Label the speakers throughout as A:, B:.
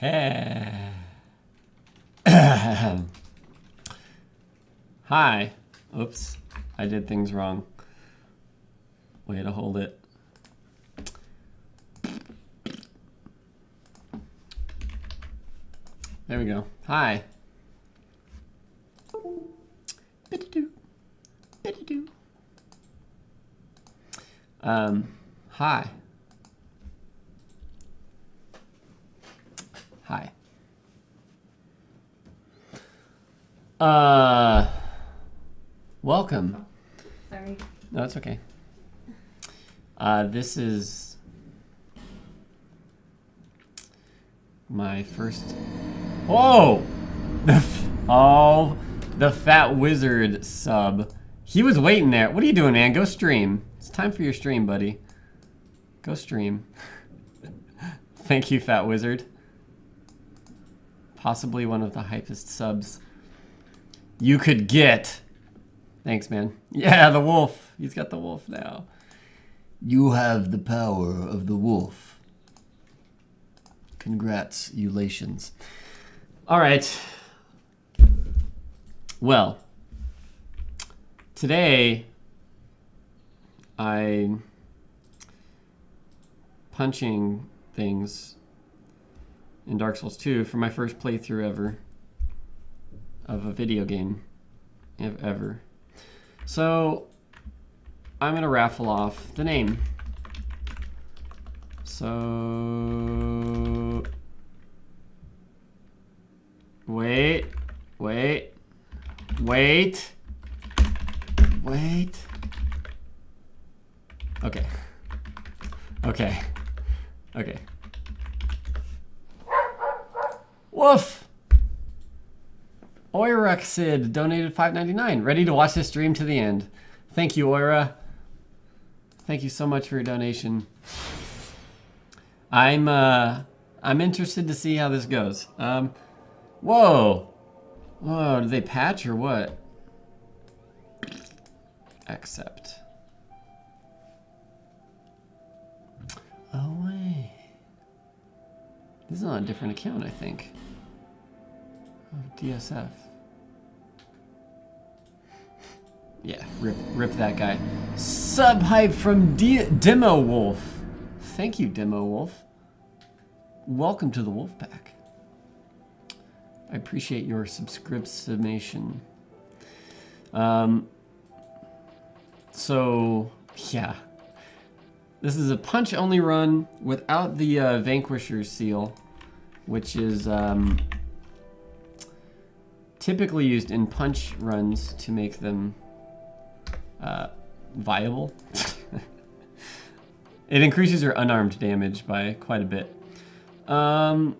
A: Hi. Oops. I did things wrong. Way to hold it. There we go. Hi. Um, hi. Hi. Uh, welcome.
B: Sorry.
A: No, it's okay. Uh, this is my first. Whoa! Oh, the fat wizard sub. He was waiting there. What are you doing, man? Go stream. It's time for your stream, buddy. Go stream. Thank you, fat wizard. Possibly one of the hypest subs you could get. Thanks, man. Yeah, the wolf. He's got the wolf now. You have the power of the wolf. Congratulations. All right. Well, today I punching things in Dark Souls 2 for my first playthrough ever of a video game ev- ever. So I'm gonna raffle off the name. So wait, wait, wait, wait. Okay. Okay. Okay. Woof! Oiraxid donated 5.99. Ready to watch this stream to the end. Thank you, Oira. Thank you so much for your donation. I'm uh I'm interested to see how this goes. Um Whoa! Whoa, did they patch or what? Accept. Oh. This is on a different account, I think. Oh, DSF. Yeah, rip, rip that guy. Sub hype from D- Demo Wolf. Thank you, Demo Wolf. Welcome to the Wolf Pack. I appreciate your subscription. Um. So yeah, this is a punch-only run without the uh, Vanquisher seal, which is um, typically used in punch runs to make them uh, viable. it increases your unarmed damage by quite a bit. Um,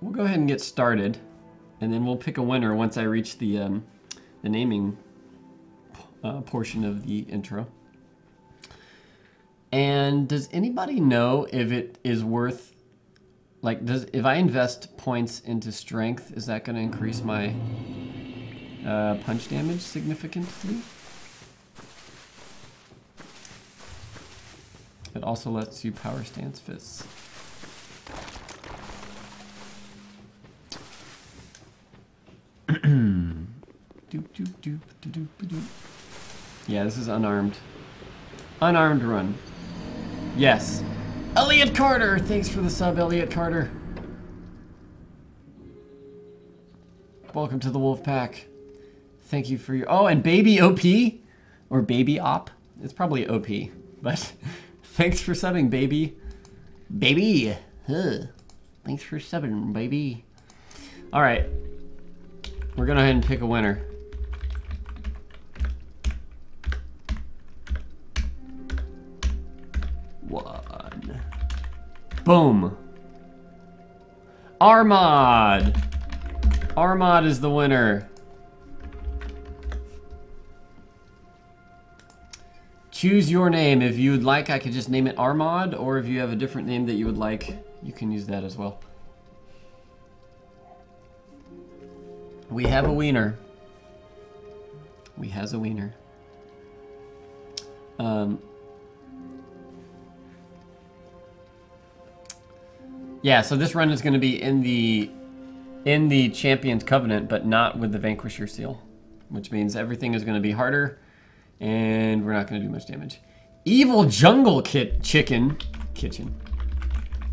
A: we'll go ahead and get started, and then we'll pick a winner once I reach the um, the naming uh, portion of the intro. And does anybody know if it is worth like does if I invest points into strength, is that going to increase my uh, punch damage significantly? It also lets you power stance fists. doop, doop, doop. Yeah, this is unarmed. Unarmed run. Yes. Elliot Carter! Thanks for the sub, Elliot Carter. Welcome to the Wolf Pack. Thank you for your. Oh, and Baby OP? Or Baby Op? It's probably OP, but thanks for subbing, baby. Baby! Huh. Thanks for subbing, baby. Alright. We're gonna go ahead and pick a winner. One. Boom. Armad. Armad is the winner. Choose your name. If you would like, I could just name it Armad, or if you have a different name that you would like, you can use that as well. We have a wiener. We has a wiener. Um, Yeah, so this run is going to be in the in the Champion's Covenant, but not with the Vanquisher seal, which means everything is going to be harder, and we're not going to do much damage. Evil Jungle Kit Chicken Kitchen.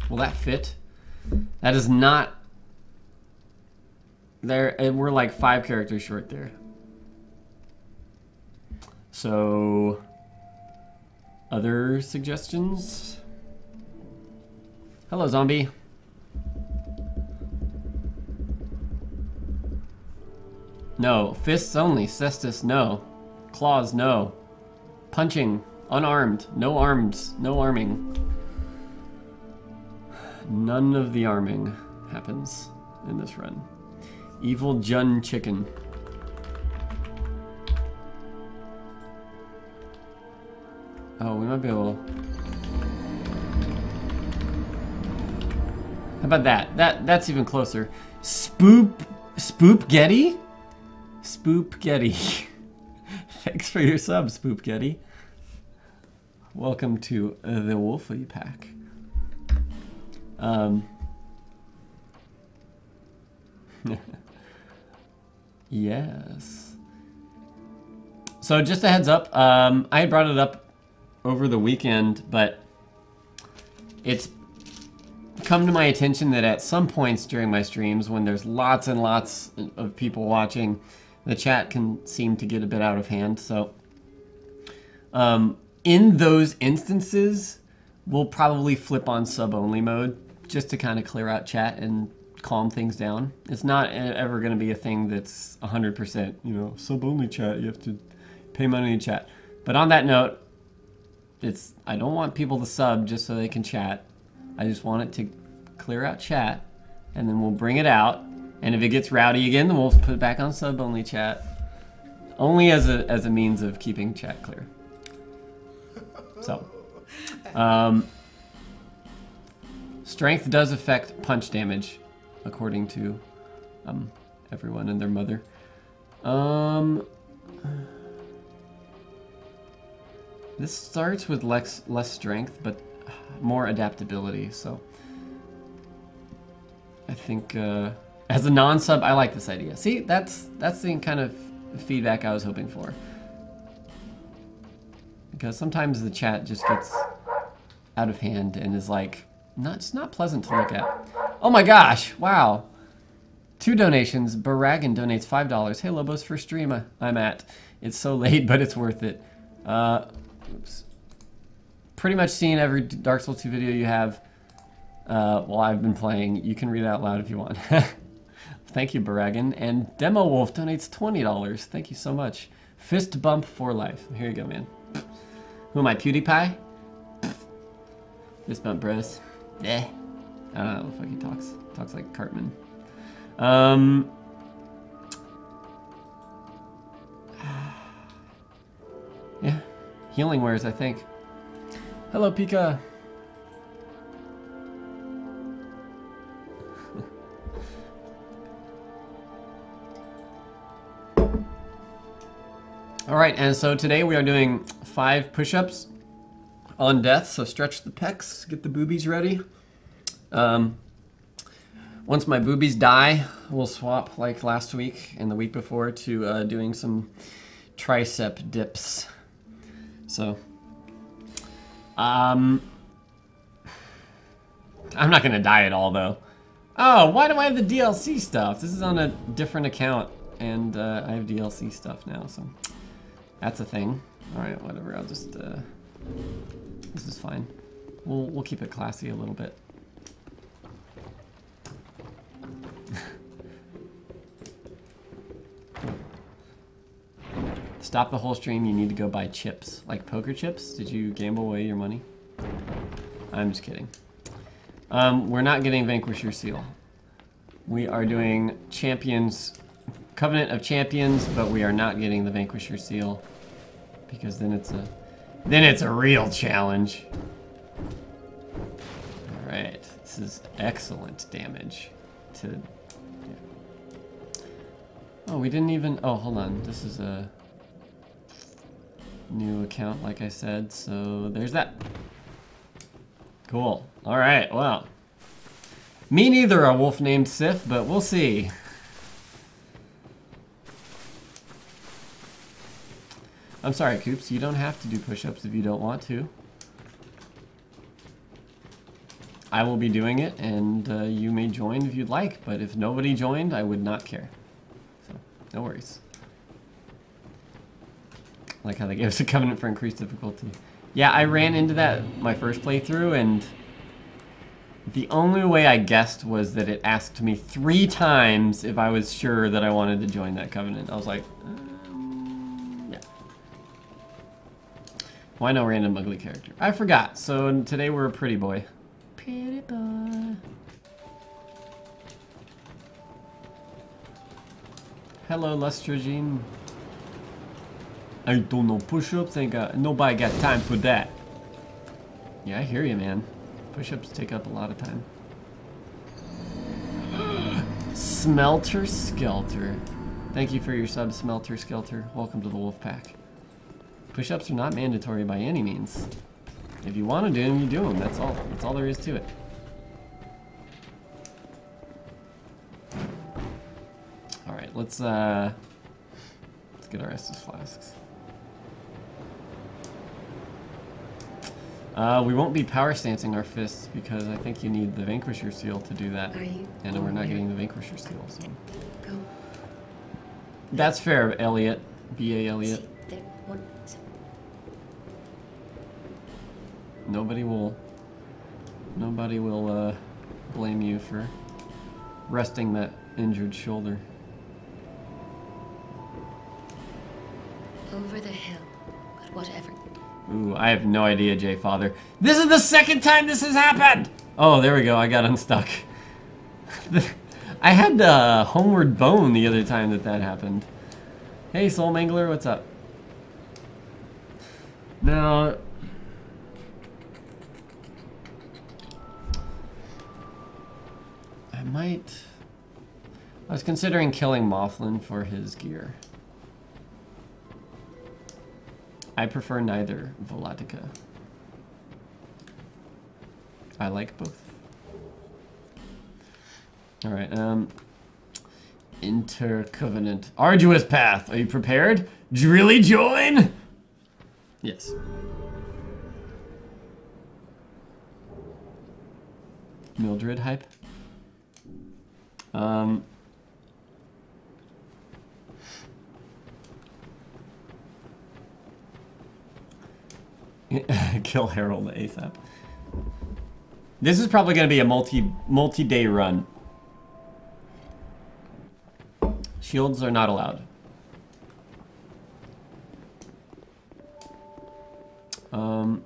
A: Will that fit? That is not. There, eh, we're like five characters short there. So, other suggestions? Hello, zombie. No. Fists only. Cestus, no. Claws, no. Punching, unarmed. No arms. No arming. None of the arming happens in this run. Evil Jun Chicken. Oh, we might be able... How about that? That That's even closer. Spoop... Spoop Getty? Spoop Getty. Thanks for your sub, Spoop Getty. Welcome to the Wolfie Pack. Um... yes. So just a heads up, um, I brought it up over the weekend, but it's come to my attention that at some points during my streams, when there's lots and lots of people watching, the chat can seem to get a bit out of hand. So, um, in those instances, we'll probably flip on sub only mode just to kind of clear out chat and calm things down. It's not ever going to be a thing that's 100%, you know, sub only chat. You have to pay money to chat. But on that note, it's I don't want people to sub just so they can chat. I just want it to clear out chat, and then we'll bring it out. And if it gets rowdy again, then we'll put it back on sub only chat. Only as a as a means of keeping chat clear. So, um, strength does affect punch damage, according to um, everyone and their mother. Um. This starts with less, less strength, but more adaptability, so... I think, uh, as a non-sub, I like this idea. See, that's, that's the kind of feedback I was hoping for. Because sometimes the chat just gets out of hand and is like, not, it's not pleasant to look at. Oh my gosh, wow. Two donations. Baragan donates $5. Hey, Lobos, first stream I'm at. It's so late, but it's worth it. Uh, Oops. Pretty much seen every Dark Souls 2 video you have uh, while I've been playing. You can read it out loud if you want. Thank you, Baragan. And Demo Wolf donates $20. Thank you so much. Fist bump for life. Here you go, man. Who am I, PewDiePie? Fist bump, bros. Eh. I don't know if he talks. Talks like Cartman. Um, yeah. Healing wares, I think. Hello, Pika. All right, and so today we are doing five push-ups on death. So stretch the pecs, get the boobies ready. Um, once my boobies die, we'll swap like last week and the week before to uh, doing some tricep dips. So, um, I'm not gonna die at all though. Oh, why do I have the DLC stuff? This is on a different account, and uh, I have DLC stuff now, so that's a thing. All right, whatever. I'll just. Uh, this is fine. We'll we'll keep it classy a little bit. Stop the whole stream, you need to go buy chips. Like poker chips? Did you gamble away your money? I'm just kidding. Um, we're not getting Vanquisher Seal. We are doing Champions, Covenant of Champions, but we are not getting the Vanquisher Seal. Because then it's a, then it's a real challenge. Alright, this is excellent damage to, yeah. Oh, we didn't even, oh, hold on. This is a, new account, like I said, so there's that. Cool. All right, well. Me neither, a wolf named Sif, but we'll see. I'm sorry, Coops. You don't have to do push-ups if you don't want to. I will be doing it, and uh, you may join if you'd like, but if nobody joined, I would not care. So, no worries. Like how they gave us a covenant for increased difficulty. Yeah, I ran into that my first playthrough, and the only way I guessed was that it asked me three times if I was sure that I wanted to join that covenant. I was like, um, Why no random ugly character? I forgot, so today we're a pretty boy. Pretty boy. Hello, Lustrogene. I don't know push-ups. Ain't got nobody got time for that. Yeah, I hear you, man. Push-ups take up a lot of time. Smelter Skelter. Thank you for your sub, Smelter Skelter. Welcome to the Wolf Pack. Push-ups are not mandatory by any means. If you want to do them, you do them. That's all. That's all there is to it. All right, let's uh, let's get our Estus flasks. Uh, we won't be power stancing our fists because I think you need the Vanquisher seal to do that. And we're not getting the Vanquisher seal, so.
B: Go.
A: That's fair, Elliot. B.A. Elliot.
B: See, there, what,
A: Nobody will... Nobody will, uh, blame you for resting that injured shoulder.
B: over the hill. But whatever.
A: Ooh, I have no idea, Jay Father. This is the second time this has happened! Oh, there we go, I got unstuck. I had uh, Homeward Bone the other time that that happened. Hey, Soul Mangler, what's up? Now... I might... I was considering killing Maughlin for his gear. I prefer neither Volatica. I like both. Alright, um... Intercovenant. Arduous path. Are you prepared? Did you really join? Yes. Mildred hype. Um... Kill Harold ASAP. This is probably going to be a multi multi day run. Shields are not allowed. Um,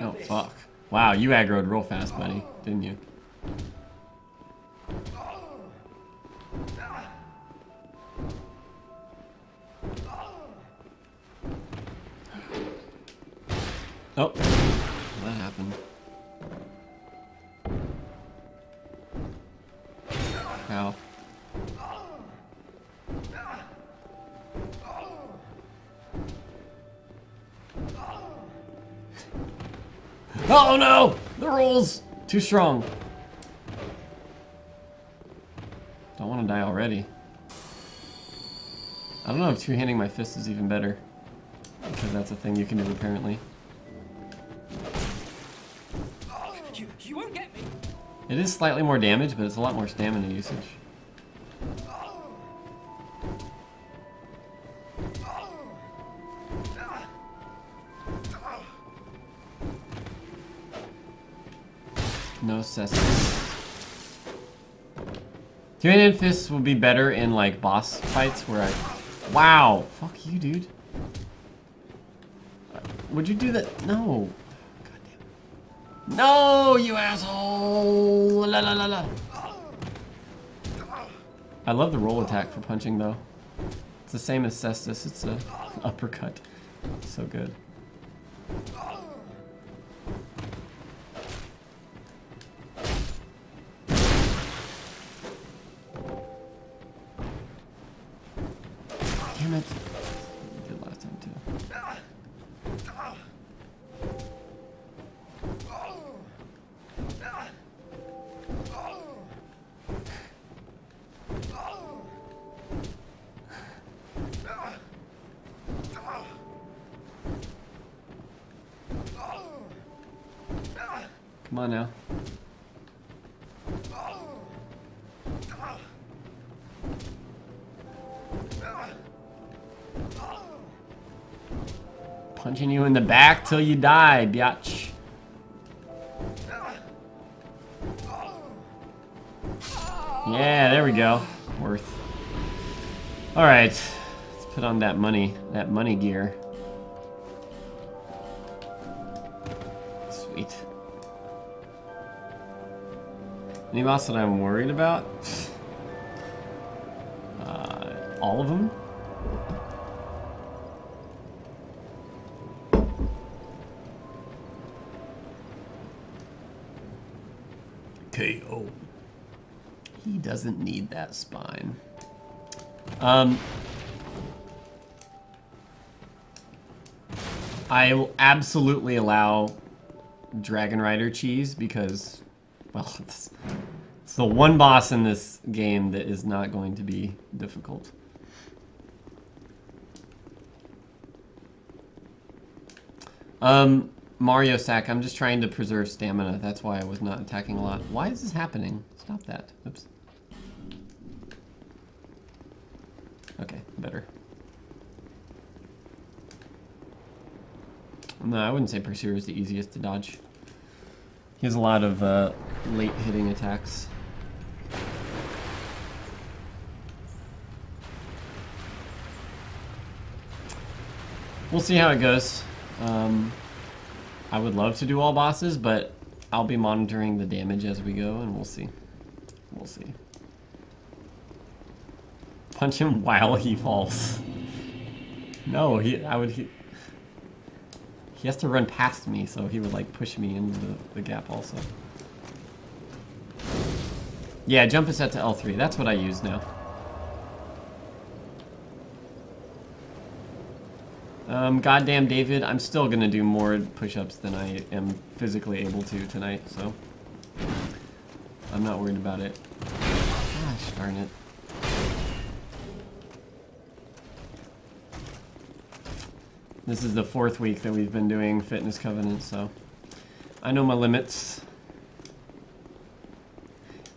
C: oh this.
A: fuck! Wow, you aggroed real fast, buddy, didn't you? Oh, that happened. Ow. Oh no! The rolls! Too strong. Don't want to die already. I don't know if two-handing my fist is even better. Because that's a thing you can do apparently.
C: You, you won't get me.
A: It is slightly more damage, but it's a lot more stamina usage. Cestus. Two-handed fists will be better in like boss fights where I... Wow! Fuck you, dude. Would you do that? No. No, you asshole! La la la la. I love the roll attack for punching though. It's the same as Cestus. It's a uppercut. So good. The back till you die, biatch. Yeah, there we go. Worth. Alright. Let's put on that money, that money gear. Sweet. Any boss that I'm worried about? Uh, all of them? KO. He doesn't need that spine. Um, I will absolutely allow Dragon Rider cheese because, well, it's, it's the one boss in this game that is not going to be difficult. Um, Mario Sack, I'm just trying to preserve stamina. That's why I was not attacking a lot. Why is this happening? Stop that. Oops. Okay, better. No, I wouldn't say Pursuer is the easiest to dodge. He has a lot of uh, late hitting attacks. We'll see how it goes. Um, I would love to do all bosses, but I'll be monitoring the damage as we go, and we'll see. We'll see. Punch him while he falls. No, he. I would. He, he has to run past me, so he would like push me into the, the gap also. Yeah, jump is set to L3. That's what I use now. Um, goddamn David, I'm still gonna do more push-ups than I am physically able to tonight, so I'm not worried about it. Gosh darn it. This is the fourth week that we've been doing Fitness Covenant, so I know my limits.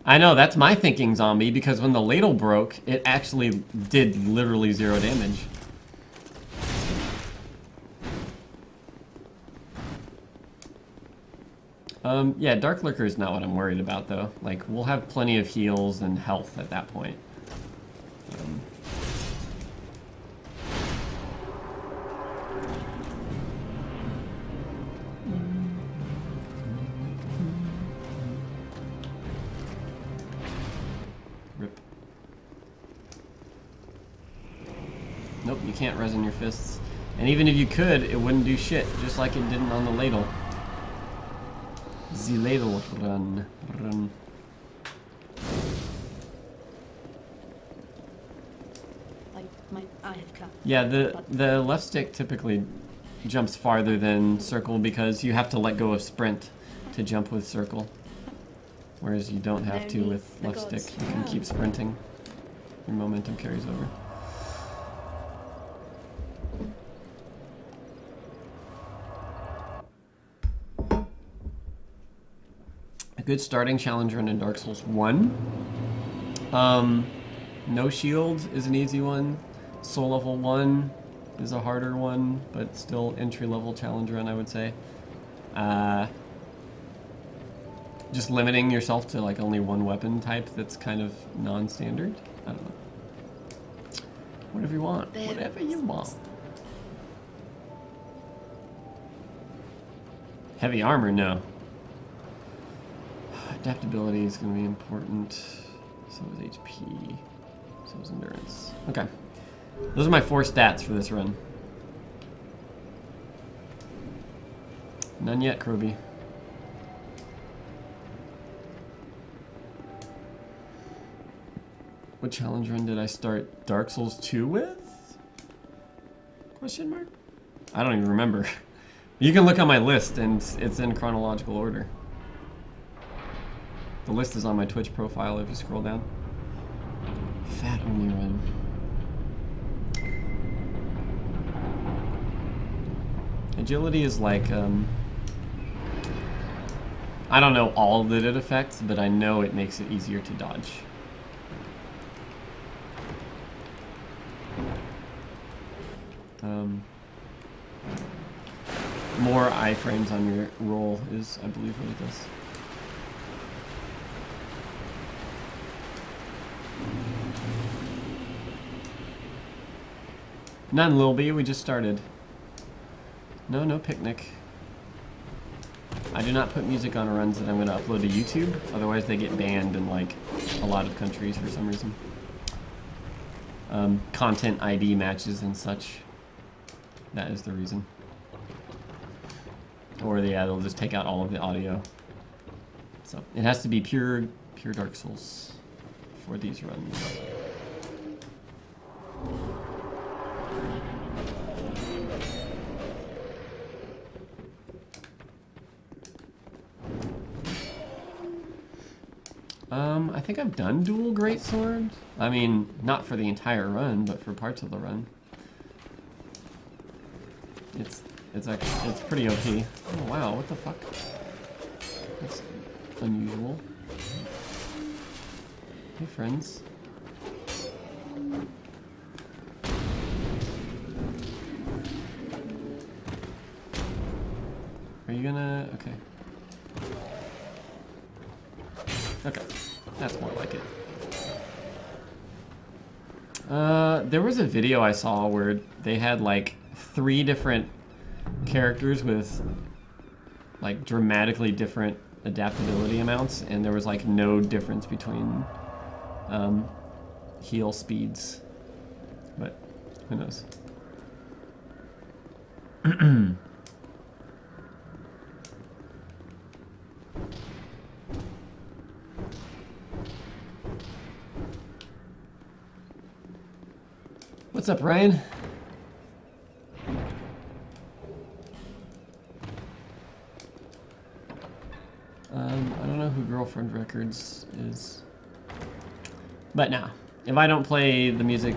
A: I know, that's my thinking, zombie, because when the ladle broke, it actually did literally zero damage. Um, yeah, Dark Lurker is not what I'm worried about, though. Like, we'll have plenty of heals and health at that point. Fists. And even if you could, it wouldn't do shit, just like it didn't on the ladle. The ladle run. Run.
B: Like my eye have cut.
A: Yeah, the the left stick typically jumps farther than circle because you have to let go of sprint to jump with circle. Whereas you don't have to with left stick. You can keep sprinting. Your momentum carries over. Good starting challenge run in Dark Souls 1. Um, no shield is an easy one. Soul level 1 is a harder one, but still entry level challenge run, I would say. Uh, just limiting yourself to like only one weapon type that's kind of non-standard. I don't know. Whatever you want. Whatever you want. Heavy armor, no. Adaptability is going to be important. So is HP. So is endurance. Okay. Those are my four stats for this run. None yet, Kroby. What challenge run did I start Dark Souls 2 with? Question mark? I don't even remember. You can look on my list and it's in chronological order. The list is on my Twitch profile if you scroll down. Fat only run. Agility is like, um, I don't know all that it affects, but I know it makes it easier to dodge. Um, more iframes on your roll is, I believe, what it does. None, Lil B. We just started. No, no picnic. I do not put music on runs that I'm going to upload to YouTube. Otherwise, they get banned in, like, a lot of countries for some reason. Um, content ID matches and such. That is the reason. Or, yeah, they'll just take out all of the audio. So, it has to be pure, pure Dark Souls for these runs. Um, I think I've done dual great swords. I mean, not for the entire run, but for parts of the run. It's it's actually it's pretty OP. Oh wow, what the fuck? That's unusual. Hey friends. Are you gonna okay. Okay, that's more like it. Uh, there was a video I saw where they had like three different characters with like dramatically different adaptability amounts, and there was like no difference between um, heal speeds. But who knows? What's up, Ryan? Um, I don't know who Girlfriend Records is. But now, if I don't play the music,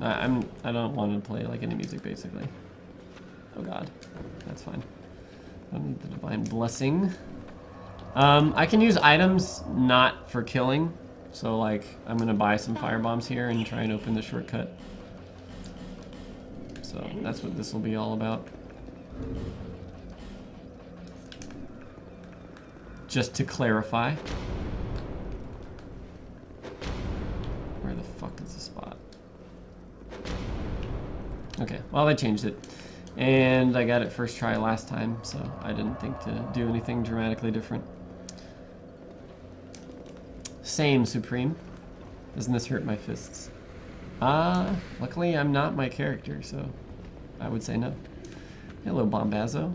A: I'm I don't want to play like any music basically. Oh God, that's fine. I don't need the divine blessing. Um, I can use items not for killing, so like I'm gonna buy some fire bombs here and try and open the shortcut. So that's what this will be all about. Just to clarify. Where the fuck is the spot? Okay, well I changed it. And I got it first try last time, so I didn't think to do anything dramatically different. Same, Supreme. Doesn't this hurt my fists? Ah, uh, luckily I'm not my character, so I would say no. Hello, Bombazo.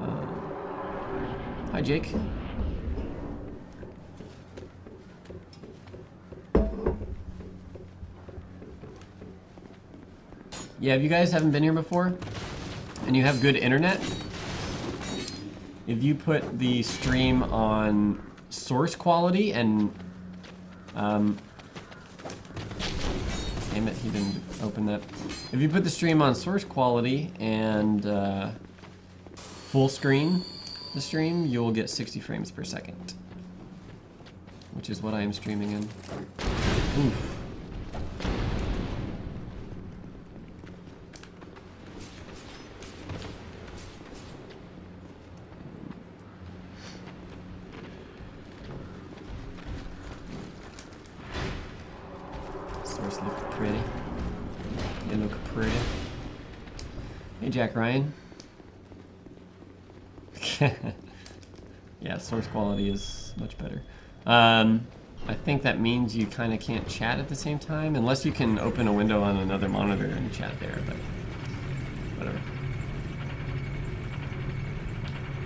A: Uh, hi, Jake. Yeah, if you guys haven't been here before, and you have good internet, if you put the stream on source quality and um, didn't open that. If you put the stream on source quality and uh, full screen the stream, you'll get 60 frames per second, which is what I am streaming in. Yeah, source quality is much better. Um, I think that means you kind of can't chat at the same time, unless you can open a window on another monitor and chat there, but whatever.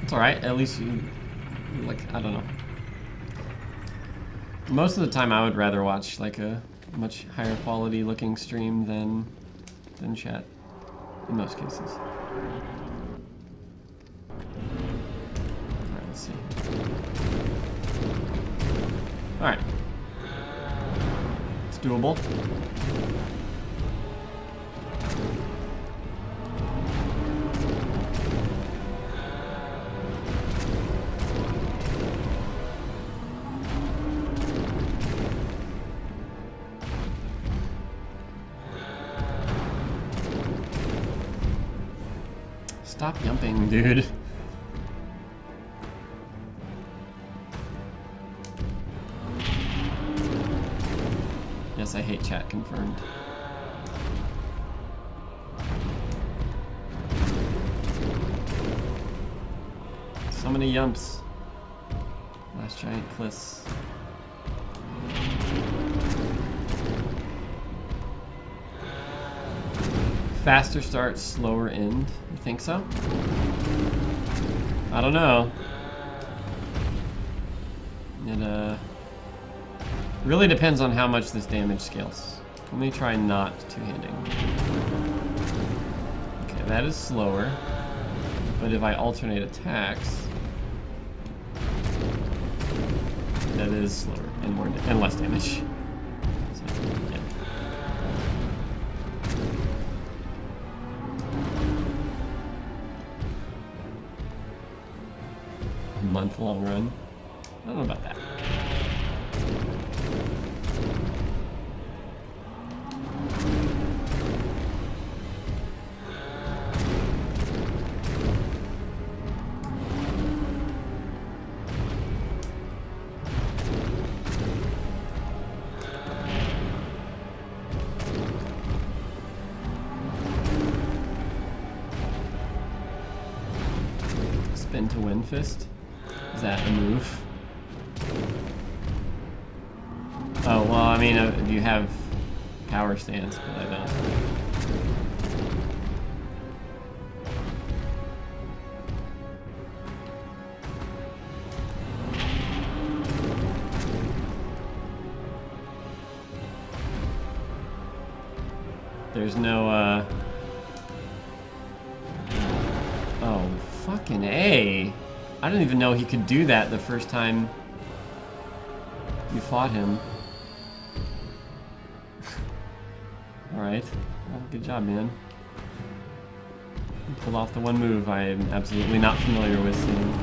A: It's alright, at least you, like, I don't know. Most of the time I would rather watch, like, a much higher quality looking stream than than chat in most cases. Alright, let's see. Alright. It's doable. Dude. Yes, I hate chat confirmed. So many yumps. Last giant cliss. Faster start, slower end. You think so? I don't know. It uh really depends on how much this damage scales. Let me try not two-handing. Okay, that is slower. But if I alternate attacks, that is slower and more and less damage. Month long run. I don't know about that. Spin to win fist? Power stance, but I don't. There's no, uh... Oh, fucking A. I didn't even know he could do that the first time you fought him. Job, man. Pulled off the one move I am absolutely not familiar with seeing.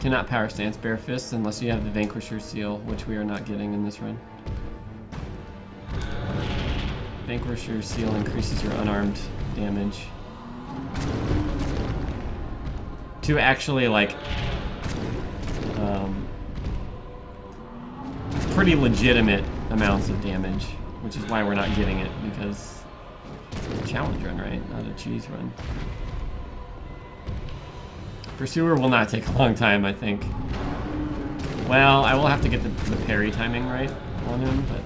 A: Cannot power stance bare fists unless you have the Vanquisher seal, which we are not getting in this run. Vanquisher seal increases your unarmed damage. To actually like um, pretty legitimate amounts of damage, which is why we're not getting it because it's a challenge run, right? Not a cheese run. Pursuer will not take a long time, I think. Well, I will have to get the, the parry timing right on him, but...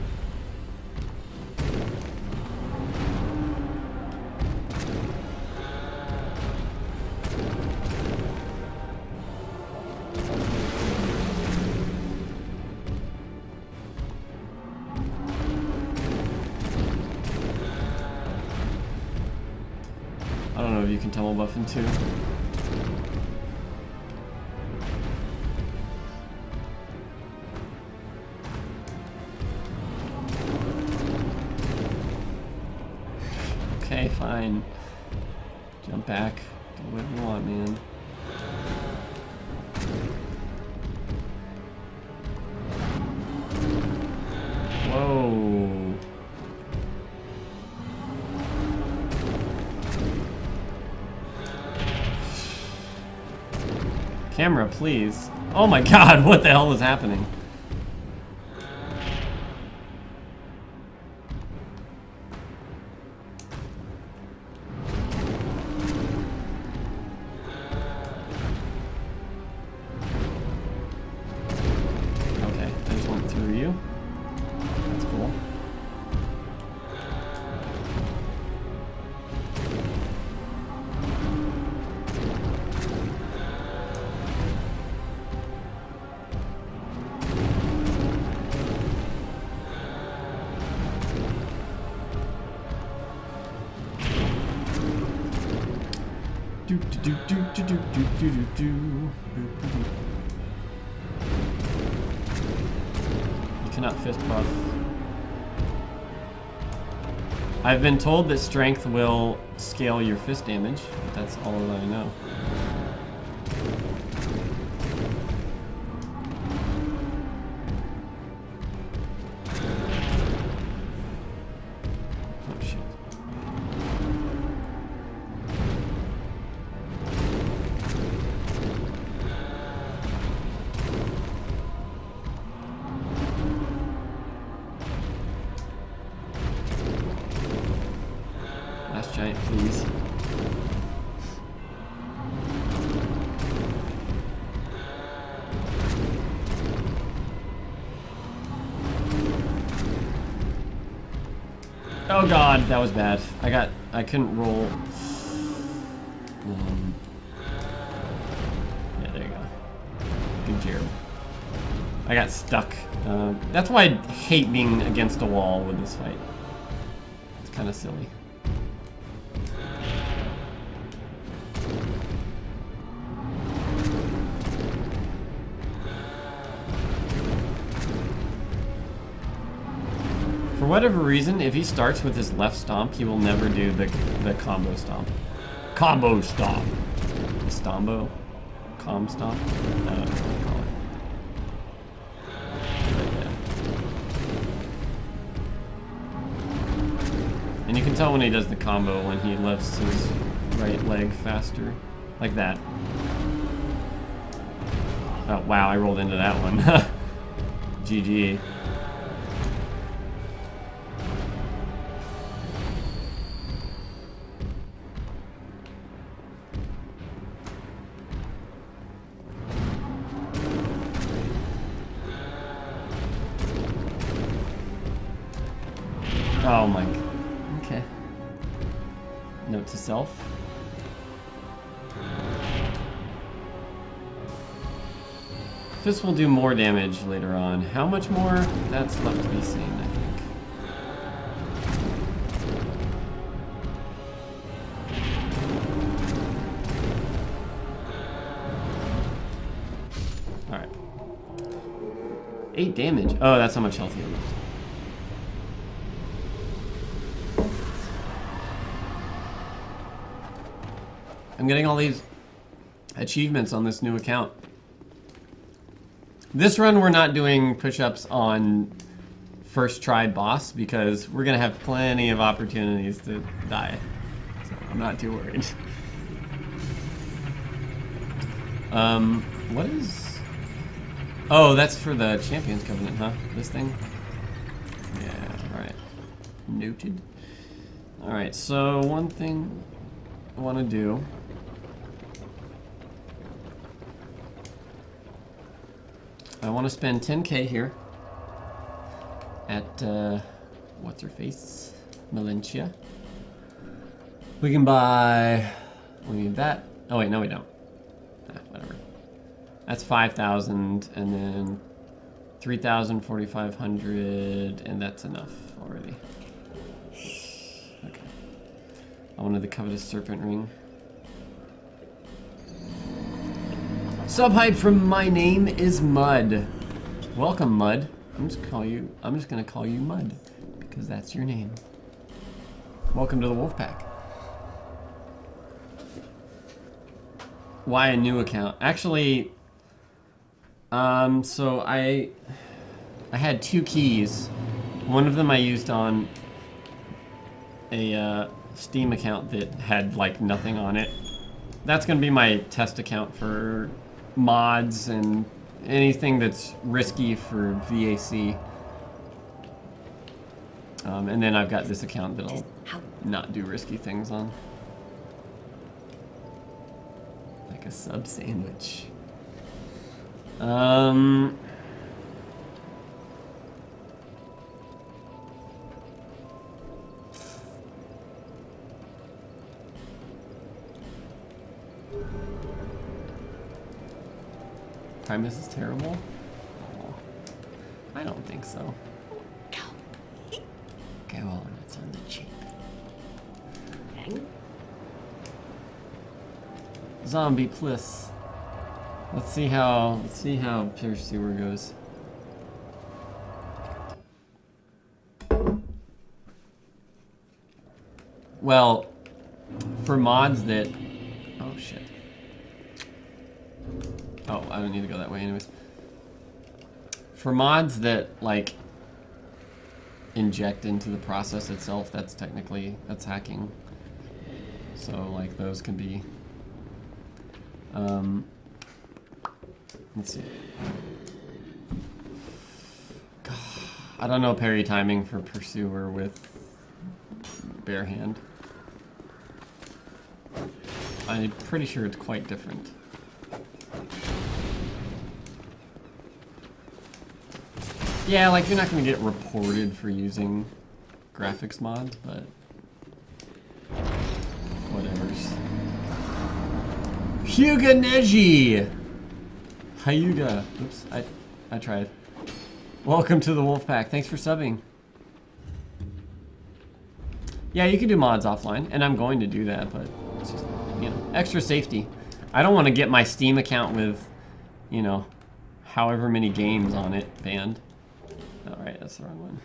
A: can tumble buff him Camera, please. Oh my god, what the hell is happening? I've been told that strength will scale your fist damage, but that's all that I know. That was bad. I got, I couldn't roll. Um, yeah, there you go. Good job. I got stuck. Uh, that's why I hate being against a wall with this fight. It's kind of silly. Whatever reason, if he starts with his left stomp, he will never do the, the combo stomp. Combo stomp. Stombo? Com stomp? I don't call it. Yeah. And you can tell when he does the combo when he lifts his right leg faster. Like that. Oh, wow, I rolled into that one. GG. To self. Fist will do more damage later on. How much more? That's left to be seen, I think. Alright. Eight damage. Oh, that's how much health he left. I'm getting all these achievements on this new account. This run we're not doing push-ups on first try boss because we're gonna have plenty of opportunities to die. So I'm not too worried. Um, what is... Oh, that's for the Champions Covenant, huh? This thing? Yeah, alright. Noted. Alright, so one thing I want to do I want to spend 10k here at uh, what's her face, Melentia. We can buy. We need that. Oh wait, no, we don't. Ah, whatever. That's 5,000, and then 3,000, 4,500, and that's enough already. Okay. I wanted the covetous serpent ring. Sub hype from my name is Mud. Welcome, Mud. I'm just call you. I'm just gonna call you Mud because that's your name. Welcome to the Wolfpack. Why a new account? Actually, um, so I I had two keys. One of them I used on a uh, Steam account that had like nothing on it. That's gonna be my test account for mods and anything that's risky for VAC. Um, and then I've got this account that I'll not do risky things on. Like a sub sandwich. Um. Primus is terrible? Aw. I don't think so. Go on, it's on the cheap. Zombie Bliss. Let's see how let's see how Pursuer goes. Well, for mods that Oh, I don't need to go that way anyways. For mods that like inject into the process itself, that's technically that's hacking. So like those can be um let's see. I don't know parry timing for pursuer with bare hand. I'm pretty sure it's quite different. Yeah, like you're not gonna get reported for using graphics mods, but whatever's. Hyuga Neji! Hyuga. Oops, I, I tried. Welcome to the Wolf Pack. Thanks for subbing. Yeah, you can do mods offline, and I'm going to do that, but it's just, you know, extra safety. I don't want to get my Steam account with, you know, however many games on it banned. Alright, that's the wrong one.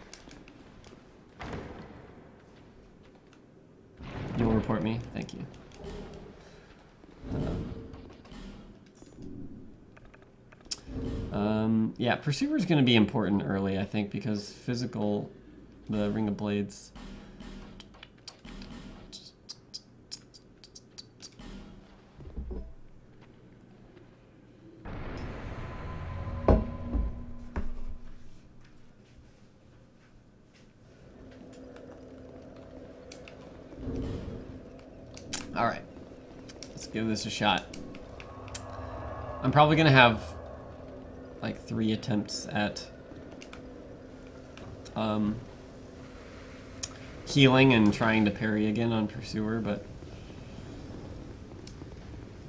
A: You'll report me? Thank you. Um, yeah, Pursuer is going to be important early, I think, because physical, the Ring of Blades. All right, let's give this a shot. I'm probably gonna have like three attempts at um, healing and trying to parry again on Pursuer, but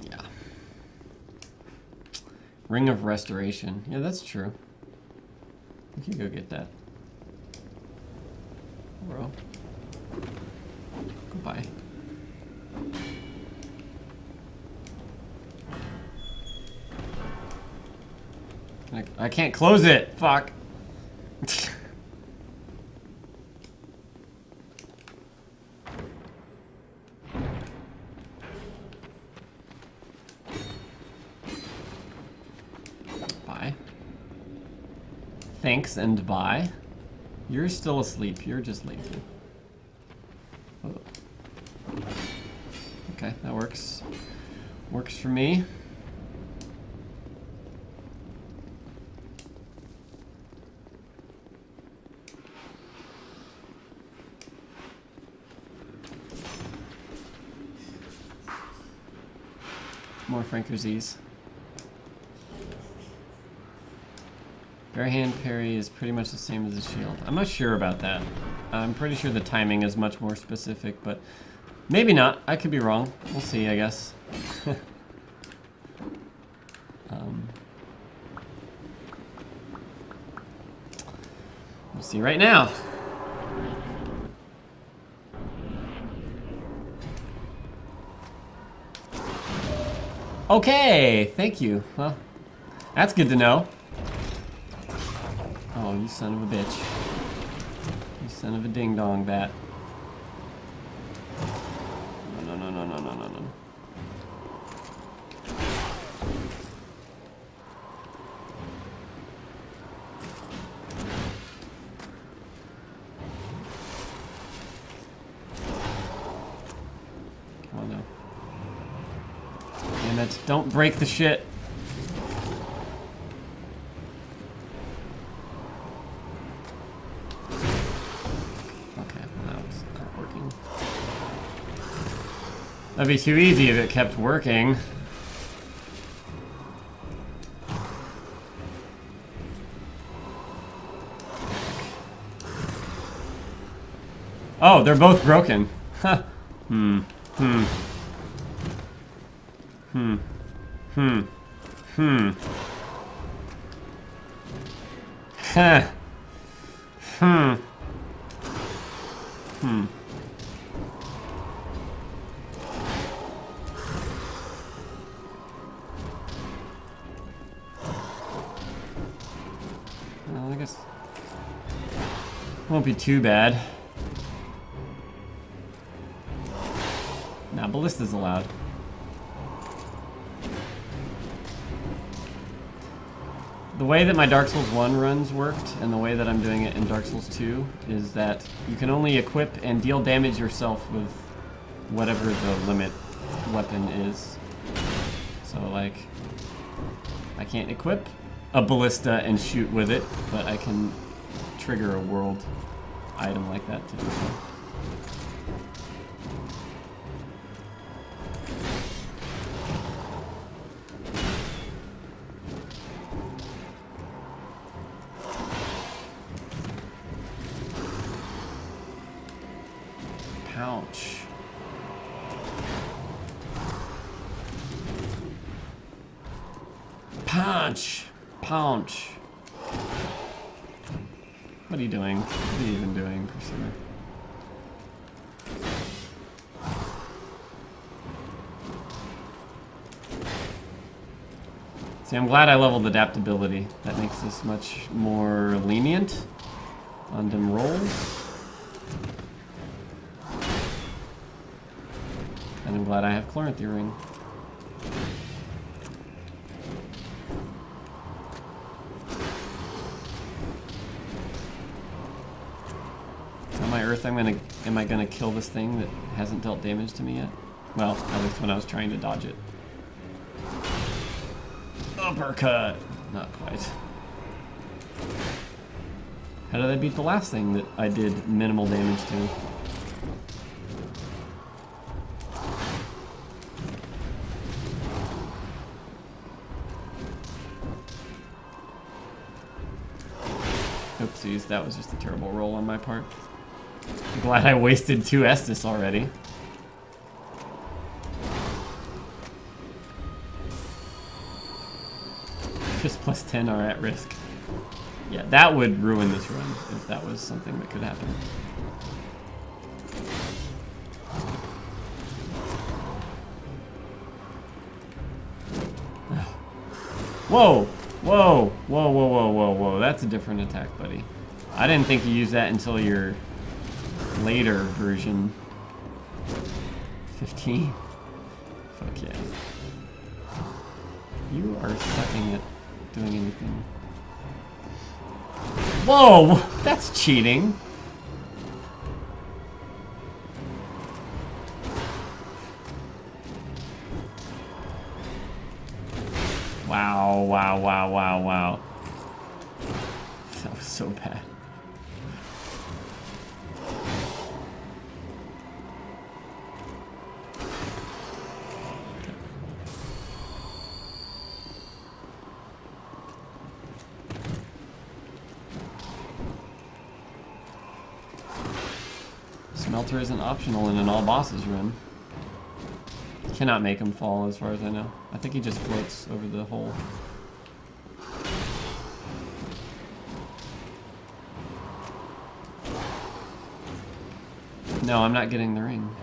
A: yeah. Ring of Restoration. Yeah, that's true. We can go get that. Bro. I, can't close it. Fuck. bye. Thanks and bye. You're still asleep. You're just lazy. Oh. Okay, that works. Works for me. Frankerzies. Bare hand parry is pretty much the same as the shield. I'm not sure about that. I'm pretty sure the timing is much more specific, but maybe not. I could be wrong. We'll see, I guess. um, we'll see right now. Okay, thank you. Well, that's good to know. Oh, you son of a bitch. You son of a ding-dong bat. No, no, no, no, no, no, no, no. Come on now. Damn it, don't break the shit. Okay, it's not working. That'd be too easy if it kept working. Oh, they're both broken. Huh. Hmm. Hmm. Hmm. Hmm. Hmm. Huh. Hmm. Hmm. Well, I guess won't be too bad. Now, ballista's allowed. The way that my Dark Souls 1 runs worked, and the way that I'm doing it in Dark Souls 2, is that you can only equip and deal damage yourself with whatever the limit weapon is. So, like, I can't equip a ballista and shoot with it, but I can trigger a world item like that to do so. Glad I leveled adaptability. That makes this much more lenient on them rolls. And I'm glad I have Chloranthy Ring. On my Earth, I'm gonna, am I gonna kill this thing that hasn't dealt damage to me yet? Well, at least when I was trying to dodge it. Uppercut! Not quite. How did I beat the last thing that I did minimal damage to? Oopsies, that was just a terrible roll on my part. I'm glad I wasted two Estus already. Plus 10 are at risk. Yeah, that would ruin this run if that was something that could happen. Whoa! Whoa! Whoa, whoa, whoa, whoa, whoa. That's a different attack, buddy. I didn't think you used that until your later version. 15. Fuck yeah. You are sucking at doing anything. Whoa! That's cheating. Smelter isn't optional in an all bosses run. Cannot make him fall as far as I know. I think he just floats over the hole. No, I'm not getting the ring.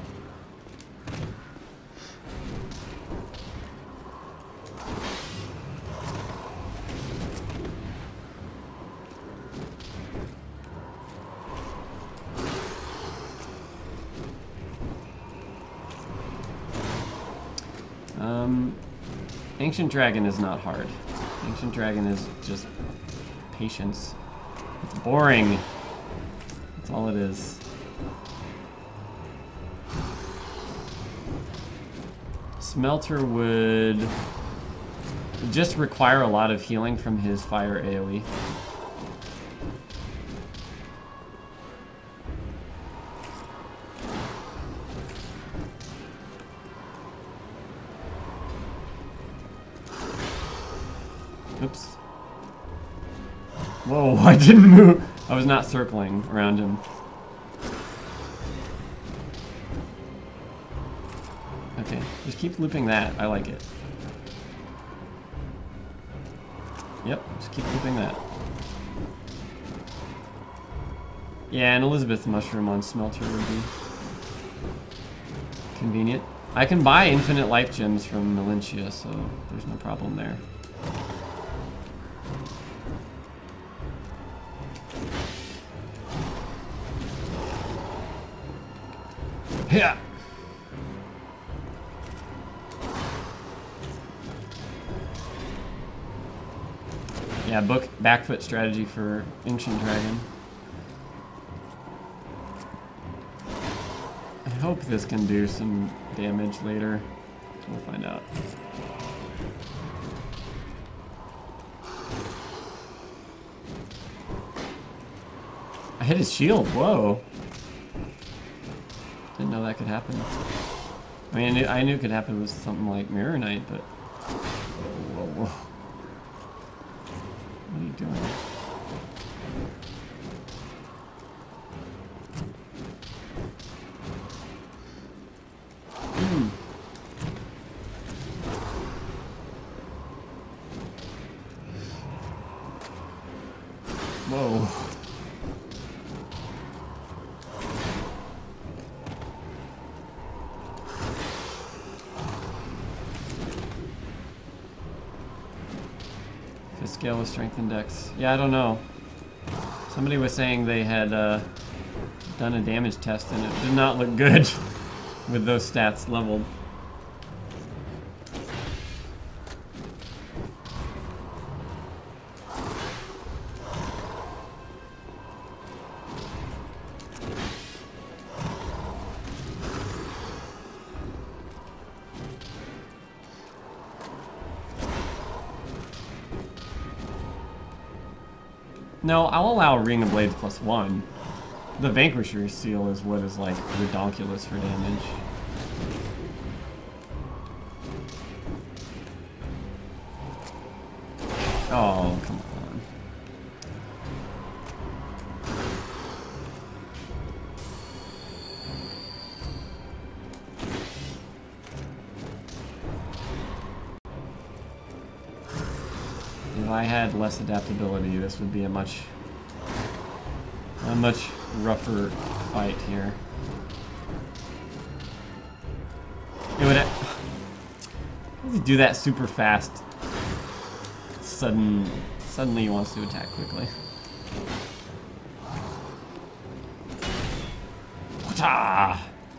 A: Um, Ancient Dragon is not hard. Ancient Dragon is just patience. It's boring. That's all it is. Smelter would just require a lot of healing from his fire. AoE. I didn't move. I was not circling around him. Okay, just keep looping that. I like it. Yep, just keep looping that. Yeah, an Elizabeth mushroom on Smelter would be convenient. I can buy infinite life gems from Melentia, so there's no problem there. Yeah, book backfoot strategy for Ancient Dragon. I hope this can do some damage later. We'll find out. I hit his shield, whoa. Didn't know that could happen. I mean, I knew, I knew it could happen with something like Mirror Knight, but... Whoa, whoa. What are you doing? Hmm. Whoa. With strength index. Yeah, I don't know. Somebody was saying they had uh, done a damage test and it did not look good with those stats leveled. Ring of Blades plus one. The Vanquisher seal is what is like redonkulous for damage. Oh, come on. If I had less adaptability, this would be a much a much rougher fight here. It would How do that super fast? Sudden suddenly he wants to attack quickly.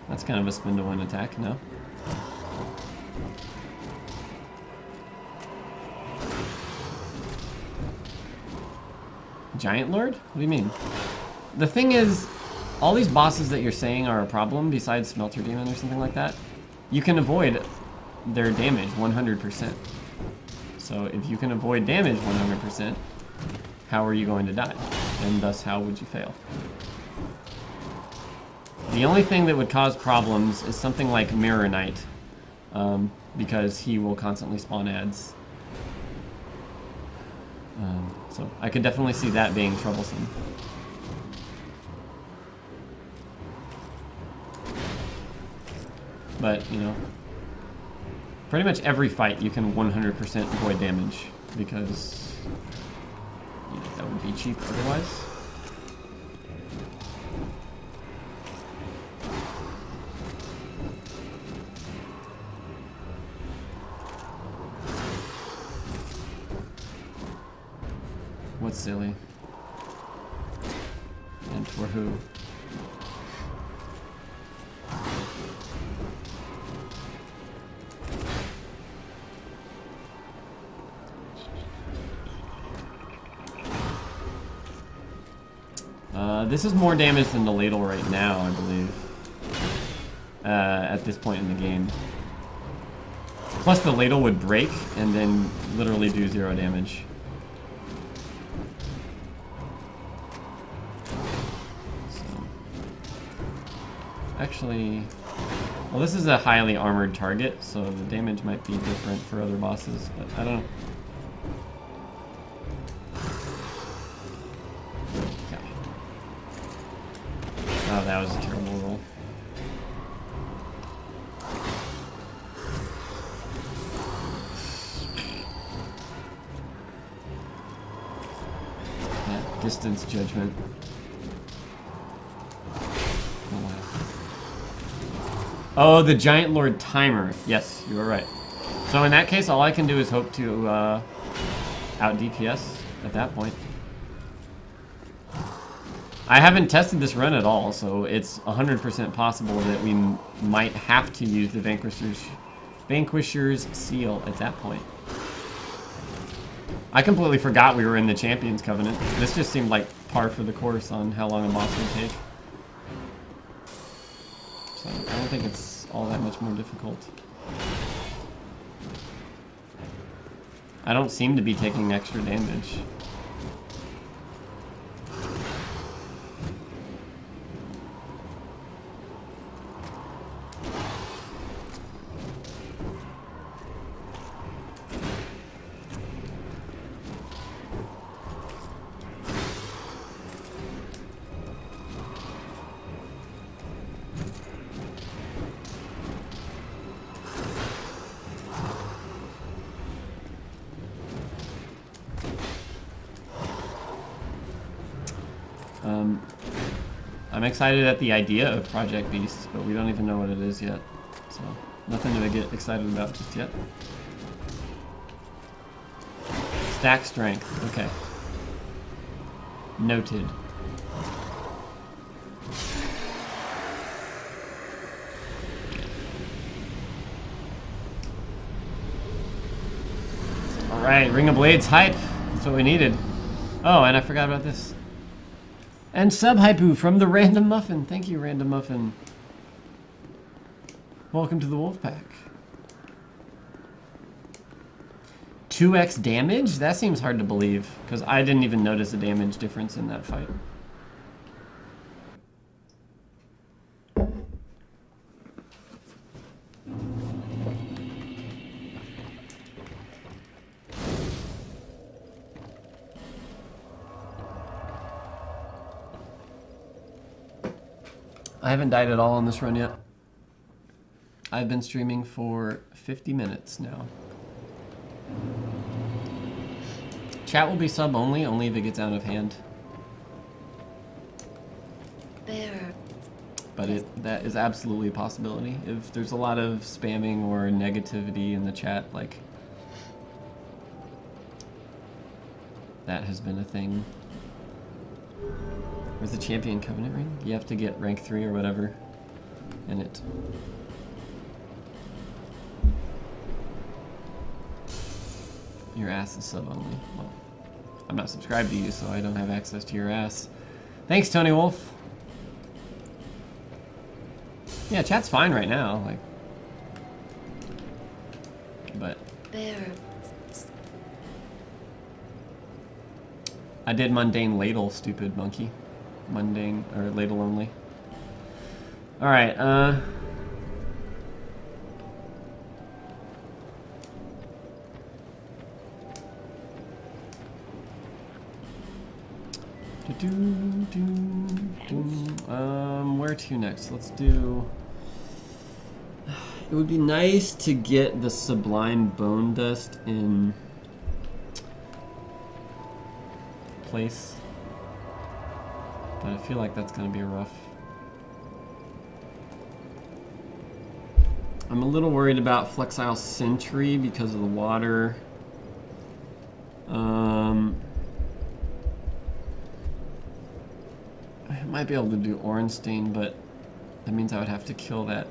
A: That's kind of a spin to win attack, no? Giant Lord? What do you mean? The thing is, all these bosses that you're saying are a problem, besides Smelter Demon or something like that, you can avoid their damage 100%. So if you can avoid damage 100%, how are you going to die? And thus, how would you fail? The only thing that would cause problems is something like Mirror Knight, um, because he will constantly spawn ads. Um, so I could definitely see that being troublesome. But, you know, pretty much every fight you can 100% avoid damage because you know, that would be cheap otherwise. Is more damage than the ladle right now, I believe. Uh, at this point in the game. Plus the ladle would break and then literally do zero damage. So. Actually, well this is a highly armored target, so the damage might be different for other bosses, but I don't know. Oh. The Giant Lord timer. Yes, you were right. So in that case, all I can do is hope to uh, out DPS at that point. I haven't tested this run at all, so it's 100% possible that we might have to use the Vanquisher's, Vanquisher's Seal at that point. I completely forgot we were in the Champions Covenant. This just seemed like par for the course on how long a boss would take. So I don't think it's all that much more difficult. I don't seem to be taking extra damage. Excited at the idea of Project Beast, but we don't even know what it is yet. So, nothing to get excited about just yet. Stack strength, okay. Noted. Alright, Ring of Blades hype. That's what we needed. Oh, and I forgot about this. And sub hypu from the Random Muffin. Thank you, Random Muffin. Welcome to the Wolfpack. 2x damage? That seems hard to believe, because I didn't even notice a damage difference in that fight. Haven't died at all on this run yet. I've been streaming for 50 minutes now. Chat will be sub only, only if it gets out of hand.
B: There.
A: But it that is absolutely a possibility. If there's a lot of spamming or negativity in the chat, like that has been a thing. Where's the champion covenant ring? You have to get rank three or whatever in it. Your ass is sub only. Well, I'm not subscribed to you, so I don't have access to your ass. Thanks, Tony Wolf. Yeah, chat's fine right now, like. But
B: There.
A: I did mundane ladle, stupid monkey. Mundane or ladle only. All right. Uh. Do-do-do-do. Um, where to next? Let's do. It would be nice to get the sublime bone dust in place. But I feel like that's gonna be rough. I'm a little worried about Flexile Sentry because of the water. Um, I might be able to do Ornstein, but that means I would have to kill that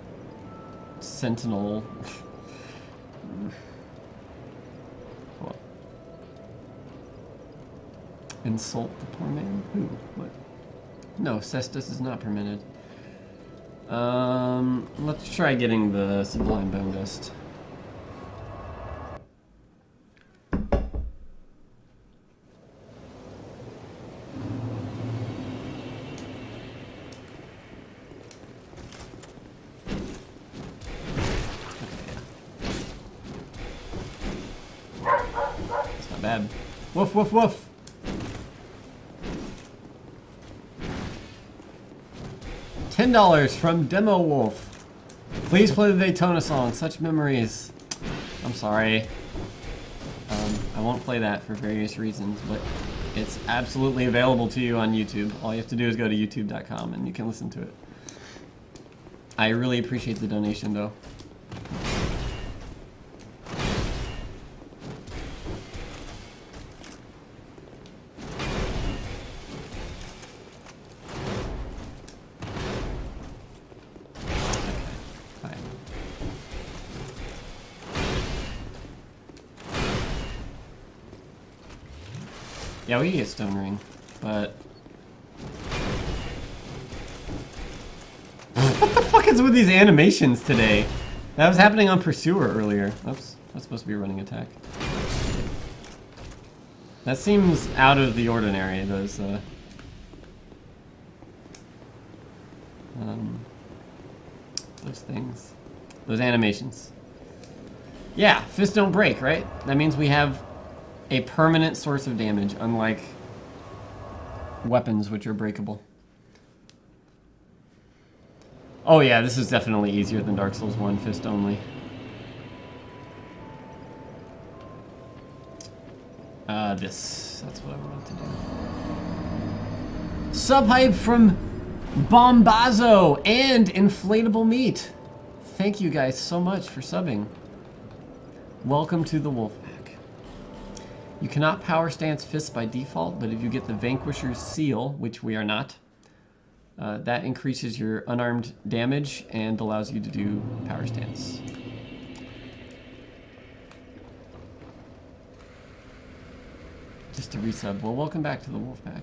A: Sentinel. Insult the poor man? Who? What? No, Cestus is not permitted. Um, let's try getting the Sublime Bone Dust. It's not bad. Woof, woof, woof. Ten dollars from Demo Wolf. Please play the Daytona song. Such memories. I'm sorry. Um, I won't play that for various reasons, but it's absolutely available to you on YouTube. All you have to do is go to youtube.com and you can listen to it. I really appreciate the donation, though. Get Stone Ring, but... what the fuck is with these animations today? That was happening on Pursuer earlier. Oops, that's supposed to be a running attack. That seems out of the ordinary, those, uh... Um, those things. Those animations. Yeah, fists don't break, right? That means we have a permanent source of damage, unlike weapons which are breakable. Oh yeah, this is definitely easier than Dark Souls 1, fist only. Uh, this. That's what I wanted to do. Subhype from Bombazo and Inflatable Meat. Thank you guys so much for subbing. Welcome to the Wolfpack. You cannot power stance fists by default, but if you get the Vanquisher's Seal, which we are not, uh, that increases your unarmed damage and allows you to do power stance. Just to resub. Well, welcome back to the Wolfpack.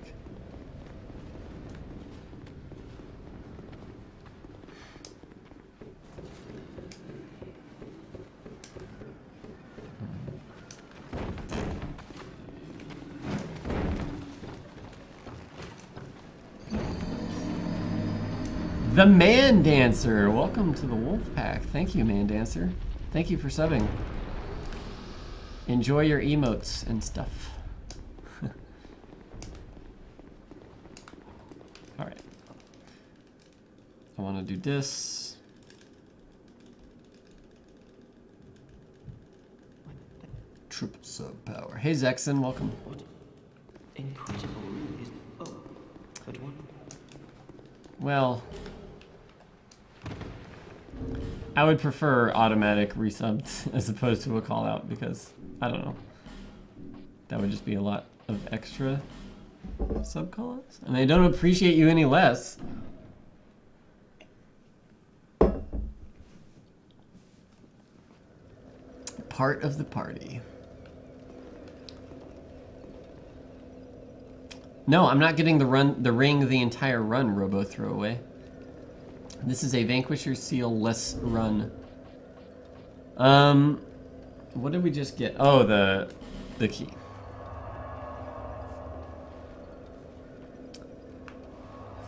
A: The Man Dancer. Welcome to the Wolfpack. Thank you, Man Dancer. Thank you for subbing. Enjoy your emotes and stuff. Alright. I want to do this. Triple sub power. Hey, Zexon, welcome.
D: What incredible is. Oh, but what?
A: Well, I would prefer automatic resubs as opposed to a call out because I don't know. That would just be a lot of extra sub call outs. And I don't appreciate you any less. Part of the party. No, I'm not getting the run the ring the entire run robo throwaway. This is a Vanquisher Seal less run. Um what did we just get? Oh, the the key.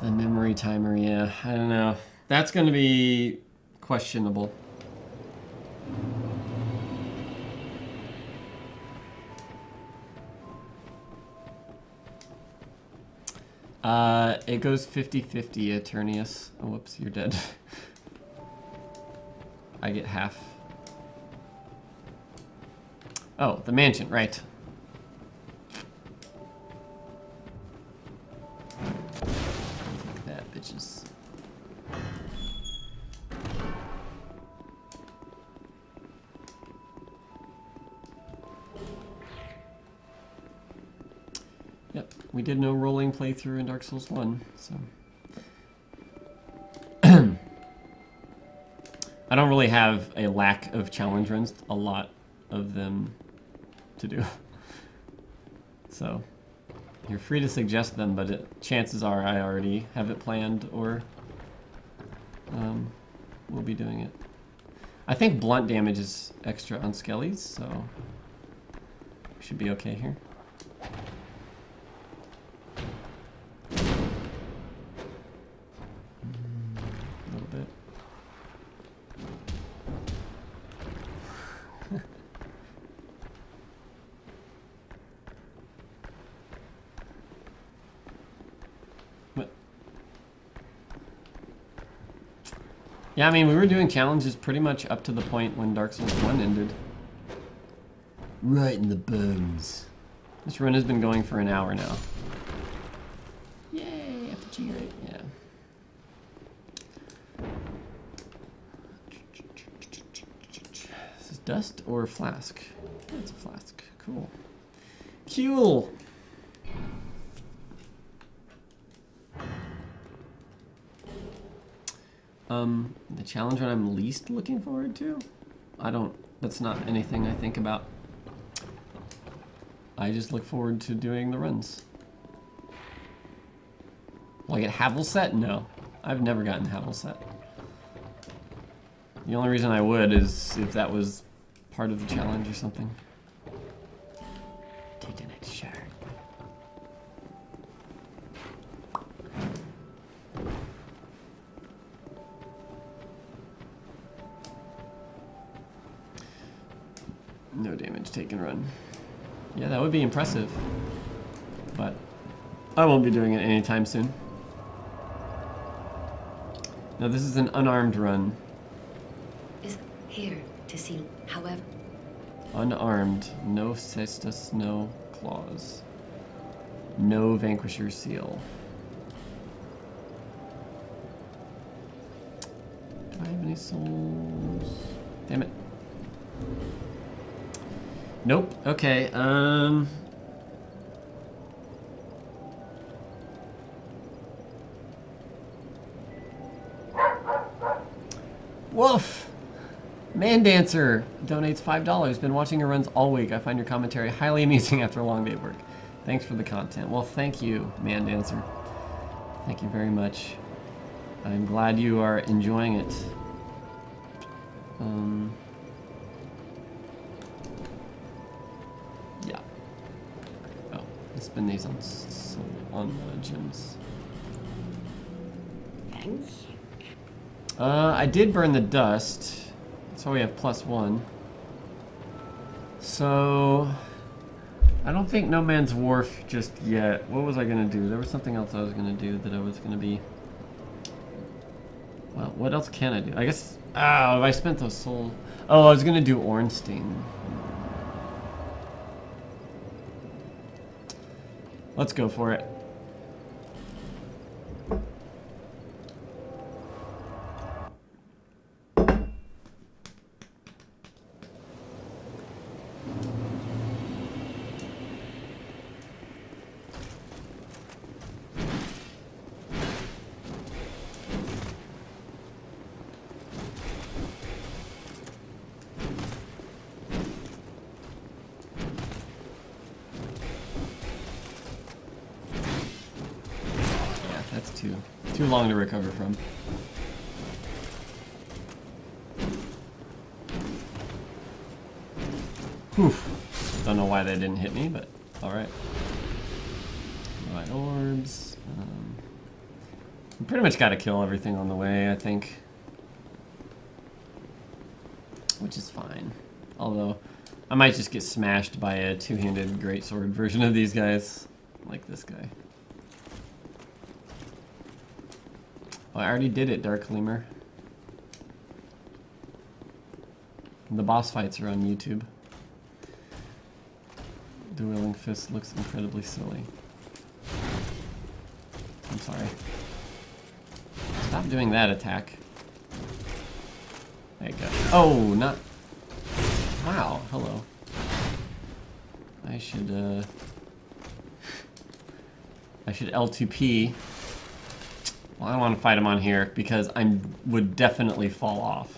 A: The memory timer, yeah. I don't know. That's going to be questionable. Uh, it goes 50-50, Eternius. Oh, whoops, you're dead. I get half. Oh, the mansion, right. Dark Souls 1, so... I don't really have a lack of challenge runs, a lot of them to do. So, you're free to suggest them, but it, chances are I already have it planned or um, we'll be doing it. I think blunt damage is extra on skellies, so we should be okay here. Yeah, I mean, we were doing challenges pretty much up to the point when Dark Souls 1 ended. Right in the bones. This run has been going for an hour now. Yay, FG rate, yeah. This is dust or flask? Oh, it's a flask. Cool. Cool. Um, the challenge that I'm least looking forward to? I don't, that's not anything I think about. I just look forward to doing the runs. Will I get Havel set? No. I've never gotten Havel set. The only reason I would is if that was part of the challenge or something. Be impressive. But I won't be doing it anytime soon. Now this is an unarmed run.
B: Is here to see, however.
A: Unarmed. No cestus, no claws. No vanquisher seal. Do I have any souls? Damn it. Nope. Okay. Um. Woof. Man Dancer donates $5. Been watching your runs all week. I find your commentary highly amusing after a long day of work. Thanks for the content. Well, thank you, Man Dancer. Thank you very much. I'm glad you are enjoying it. Um, let's these on, on uh, gems.
B: Thanks.
A: Uh, I did burn the dust. so we have plus one. So, I don't think No Man's Wharf just yet. What was I gonna do? There was something else I was gonna do that I was gonna be. Well, what else can I do? I guess. Oh, I spent those soul. Oh, I was gonna do Ornstein. Let's go for it. Long to recover from. Whew. Don't know why they didn't hit me, but alright. Right orbs. Um, pretty much gotta kill everything on the way, I think. Which is fine. Although, I might just get smashed by a two-handed greatsword version of these guys. Like this guy. Oh, I already did it, Dark Lemur. The boss fights are on YouTube. The Dueling Fist looks incredibly silly. I'm sorry. Stop doing that attack. There you go. Oh, not... Wow, hello. I should, uh... I should L2P. Well, I don't want to fight him on here because I would definitely fall off.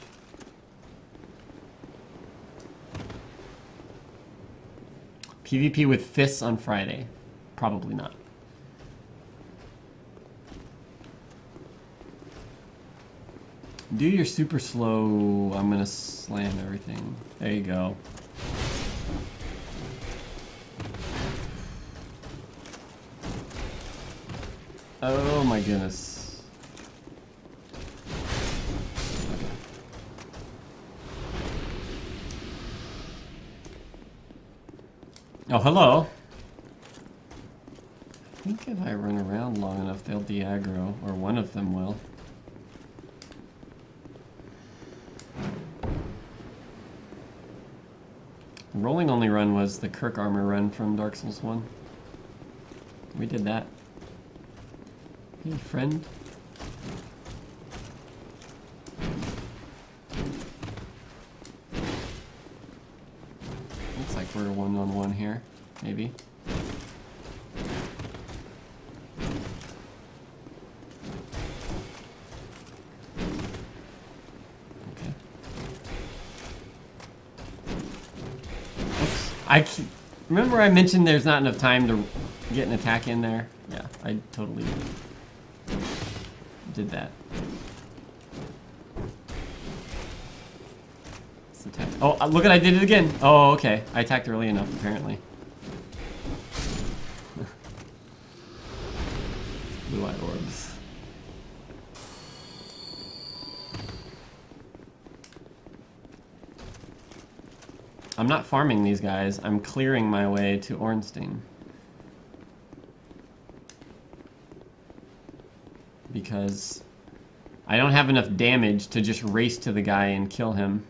A: PvP with fists on Friday? Probably not. Do your super slow. I'm gonna slam everything. There you go. Oh my goodness. Okay. Oh, hello. I think if I run around long enough, they'll de-aggro, or one of them will. Rolling only run was the Kirk armor run from Dark Souls 1. We did that. Hey, friend. Remember I mentioned there's not enough time to get an attack in there? Yeah, I totally did that. Oh, uh, look at I did it again. Oh, okay. I attacked early enough, apparently. Blue eye orbs. I'm not farming these guys. I'm clearing my way to Ornstein. Because I don't have enough damage to just race to the guy and kill him.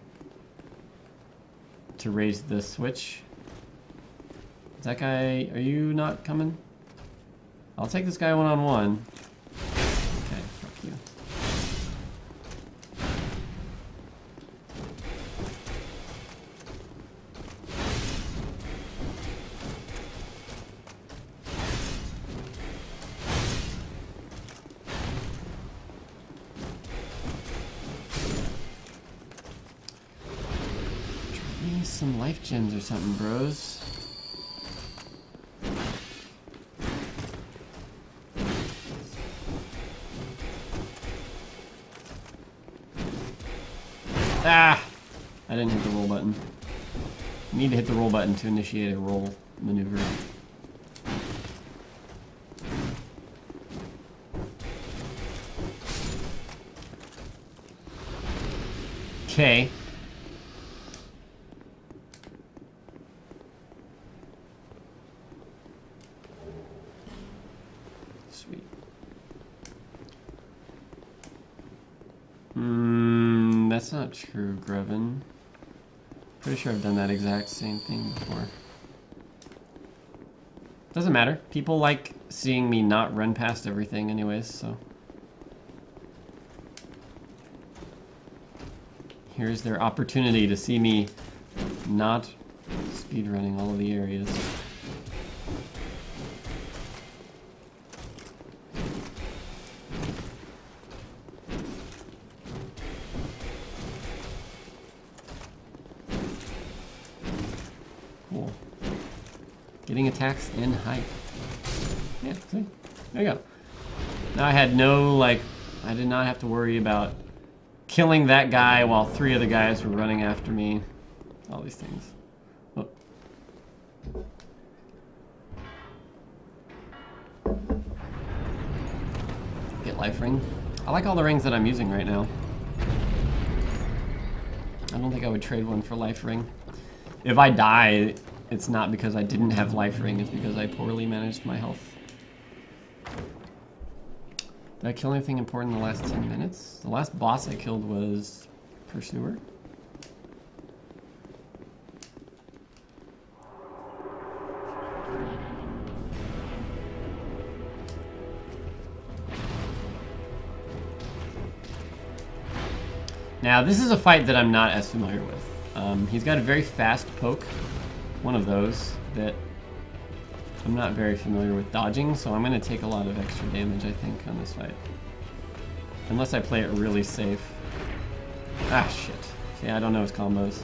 A: To raise the switch. Is that guy... Are you not coming? I'll take this guy one-on-one. -on -one. Something, bros. Ah! I didn't hit the roll button. Need to hit the roll button to initiate a roll maneuver. Okay. Sweet. Hmm, that's not true, Grevin. Pretty sure I've done that exact same thing before. Doesn't matter. People like seeing me not run past everything anyways, so. Here's their opportunity to see me not speedrunning all of the areas. Attacks in height. Yeah, see? There you go. Now I had no, like, I did not have to worry about killing that guy while three other guys were running after me. All these things. Oh. Get life ring. I like all the rings that I'm using right now. I don't think I would trade one for life ring. If I die, it's not because I didn't have life ring, it's because I poorly managed my health. Did I kill anything important in the last 10 minutes? The last boss I killed was Pursuer. Now, this is a fight that I'm not as familiar with. Um, he's got a very fast poke, one of those, that I'm not very familiar with dodging, so I'm going to take a lot of extra damage, I think, on this fight. Unless I play it really safe. Ah, shit. See, I don't know his combos.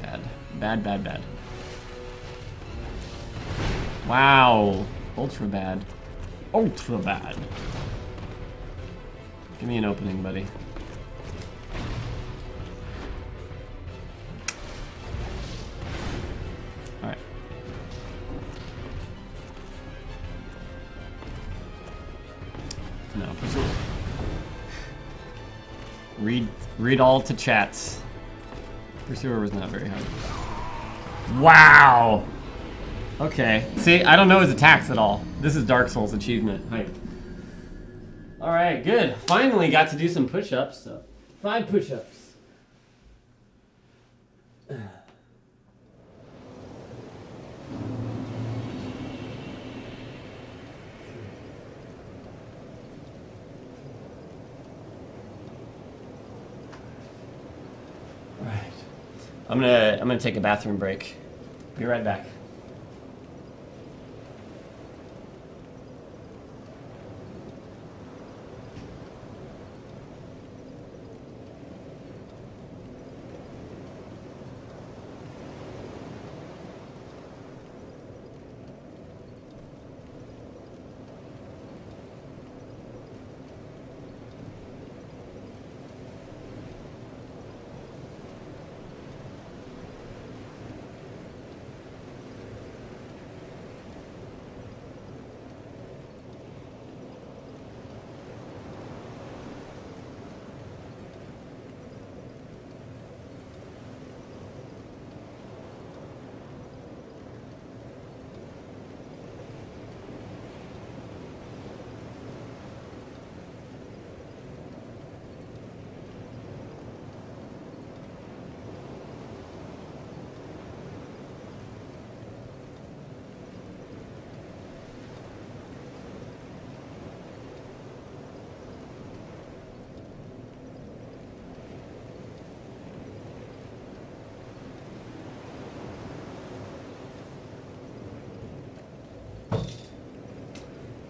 A: Bad. Bad, bad, bad. Wow. Ultra bad. Ultra bad. Give me an opening, buddy. Read read all to chats. Pursuer was not very hard. Wow! Okay. See, I don't know his attacks at all. This is Dark Souls achievement. Alright, good. Finally got to do some push-ups. So five push-ups. Right. I'm gonna I'm gonna take a bathroom break. Be right back.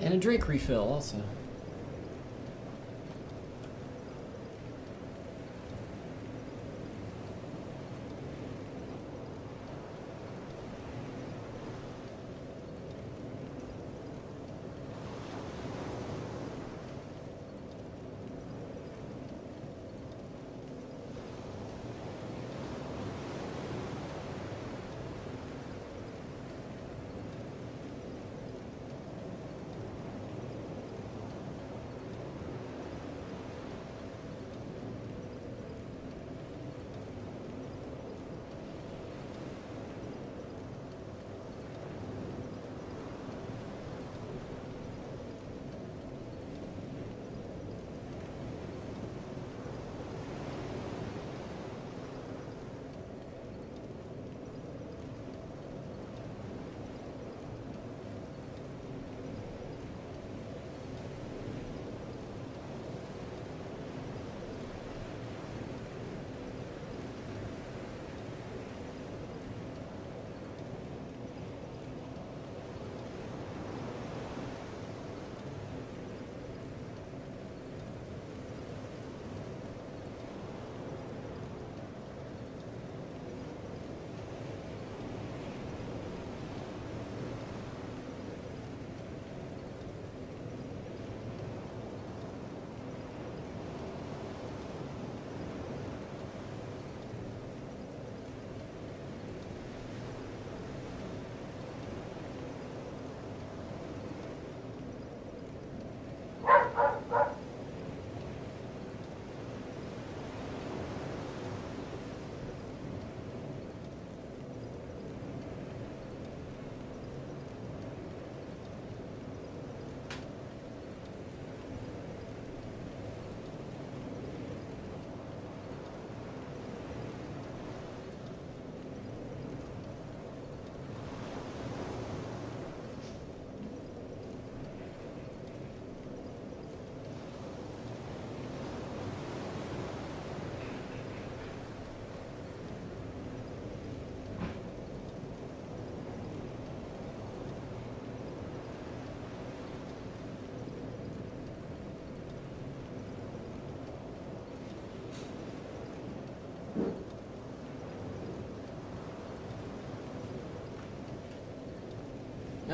A: And a drink refill also.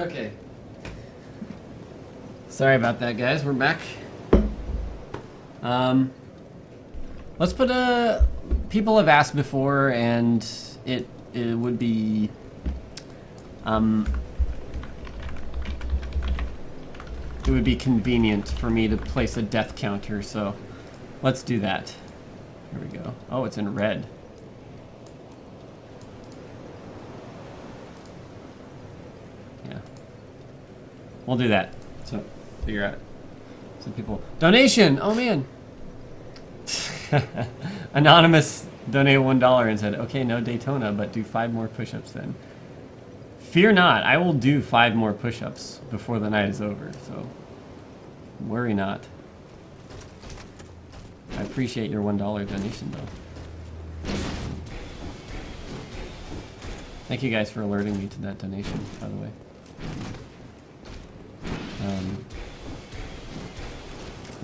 A: Okay. Sorry about that, guys. We're back. Um, let's put a. People have asked before, and it it would be. Um, it would be convenient for me to place a death counter, so let's do that. Here we go. Oh, it's in red. Yeah. We'll do that. So figure out some people. Donation! Oh man! Anonymous donated one dollar and said, okay, no Daytona, but do five more push-ups then. Fear not, I will do five more push-ups before the night is over, so worry not. I appreciate your one dollar donation though. Thank you guys for alerting me to that donation, by the way.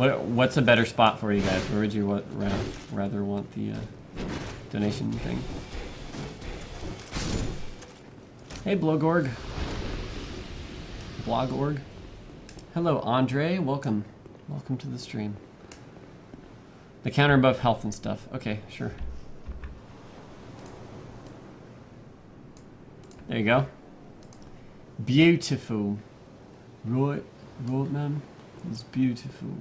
A: What what's a better spot for you guys? Where would you what, ra rather want the uh, donation thing? Hey, Blogorg. Blogorg. Hello, Andre. Welcome. Welcome to the stream. The counter above health and stuff. Okay, sure. There you go. Beautiful. Right, right, man. It's beautiful.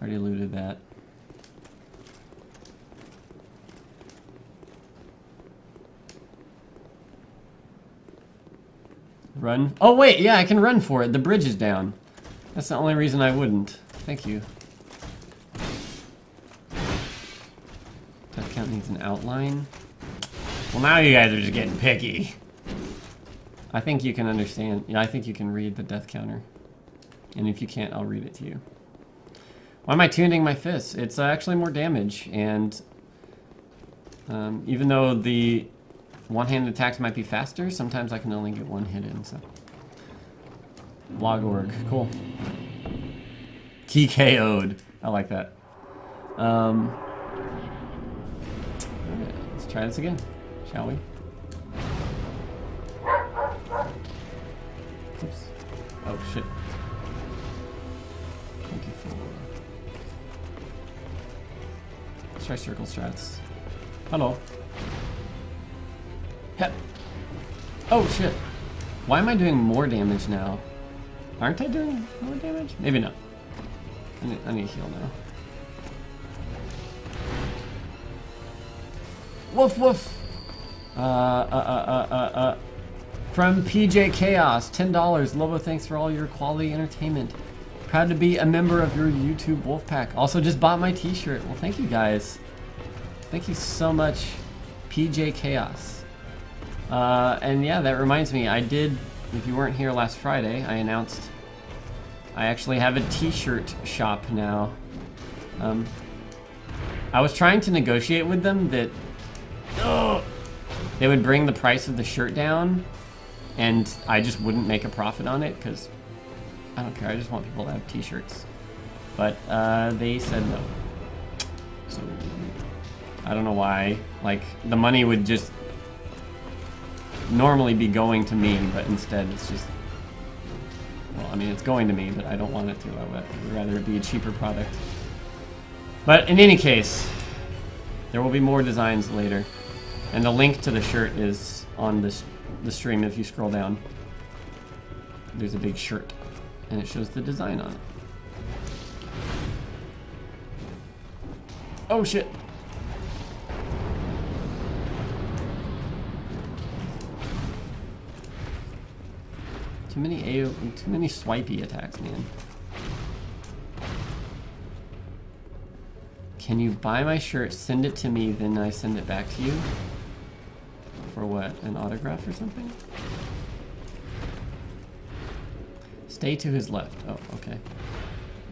A: Already looted that. Run. Oh, wait, yeah, I can run for it. The bridge is down. That's the only reason I wouldn't. Thank you. Death count needs an outline. Well, now you guys are just getting picky. I think you can understand. Yeah, I think you can read the death counter. And if you can't, I'll read it to you. Why am I tuning my fists? It's uh, actually more damage, and um, even though the one-handed attacks might be faster, sometimes I can only get one hit in, so. Log org. Cool. TKO'd. I like that. Um, alright, let's try this again, shall we? Try circle strats. Hello. Hep. Oh shit. Why am I doing more damage now? Aren't I doing more damage? Maybe not. I need, I need to heal now. Woof woof. Uh, uh, uh, uh, uh, uh. From PJ Chaos, $10. Lobo, thanks for all your quality entertainment. Proud to be a member of your YouTube Wolfpack. Also just bought my t-shirt. Well, thank you guys. Thank you so much, PJ Chaos. Uh, and yeah, that reminds me, I did, if you weren't here last Friday, I announced I actually have a t-shirt shop now. Um, I was trying to negotiate with them that they would bring the price of the shirt down and I just wouldn't make a profit on it because I don't care. I just want people to have t-shirts. But uh, they said no. So I don't know why. Like the money would just normally be going to me, but instead it's just well, I mean, it's going to me, but I don't want it to. I would rather it be a cheaper product. But in any case, there will be more designs later. And the link to the shirt is on this the stream if you scroll down. There's a big shirt, and it shows the design on it. Oh shit! Too many AO, too many swipey attacks, man. Can you buy my shirt, send it to me, then I send it back to you? For what, an autograph or something? Stay to his left. Oh, okay.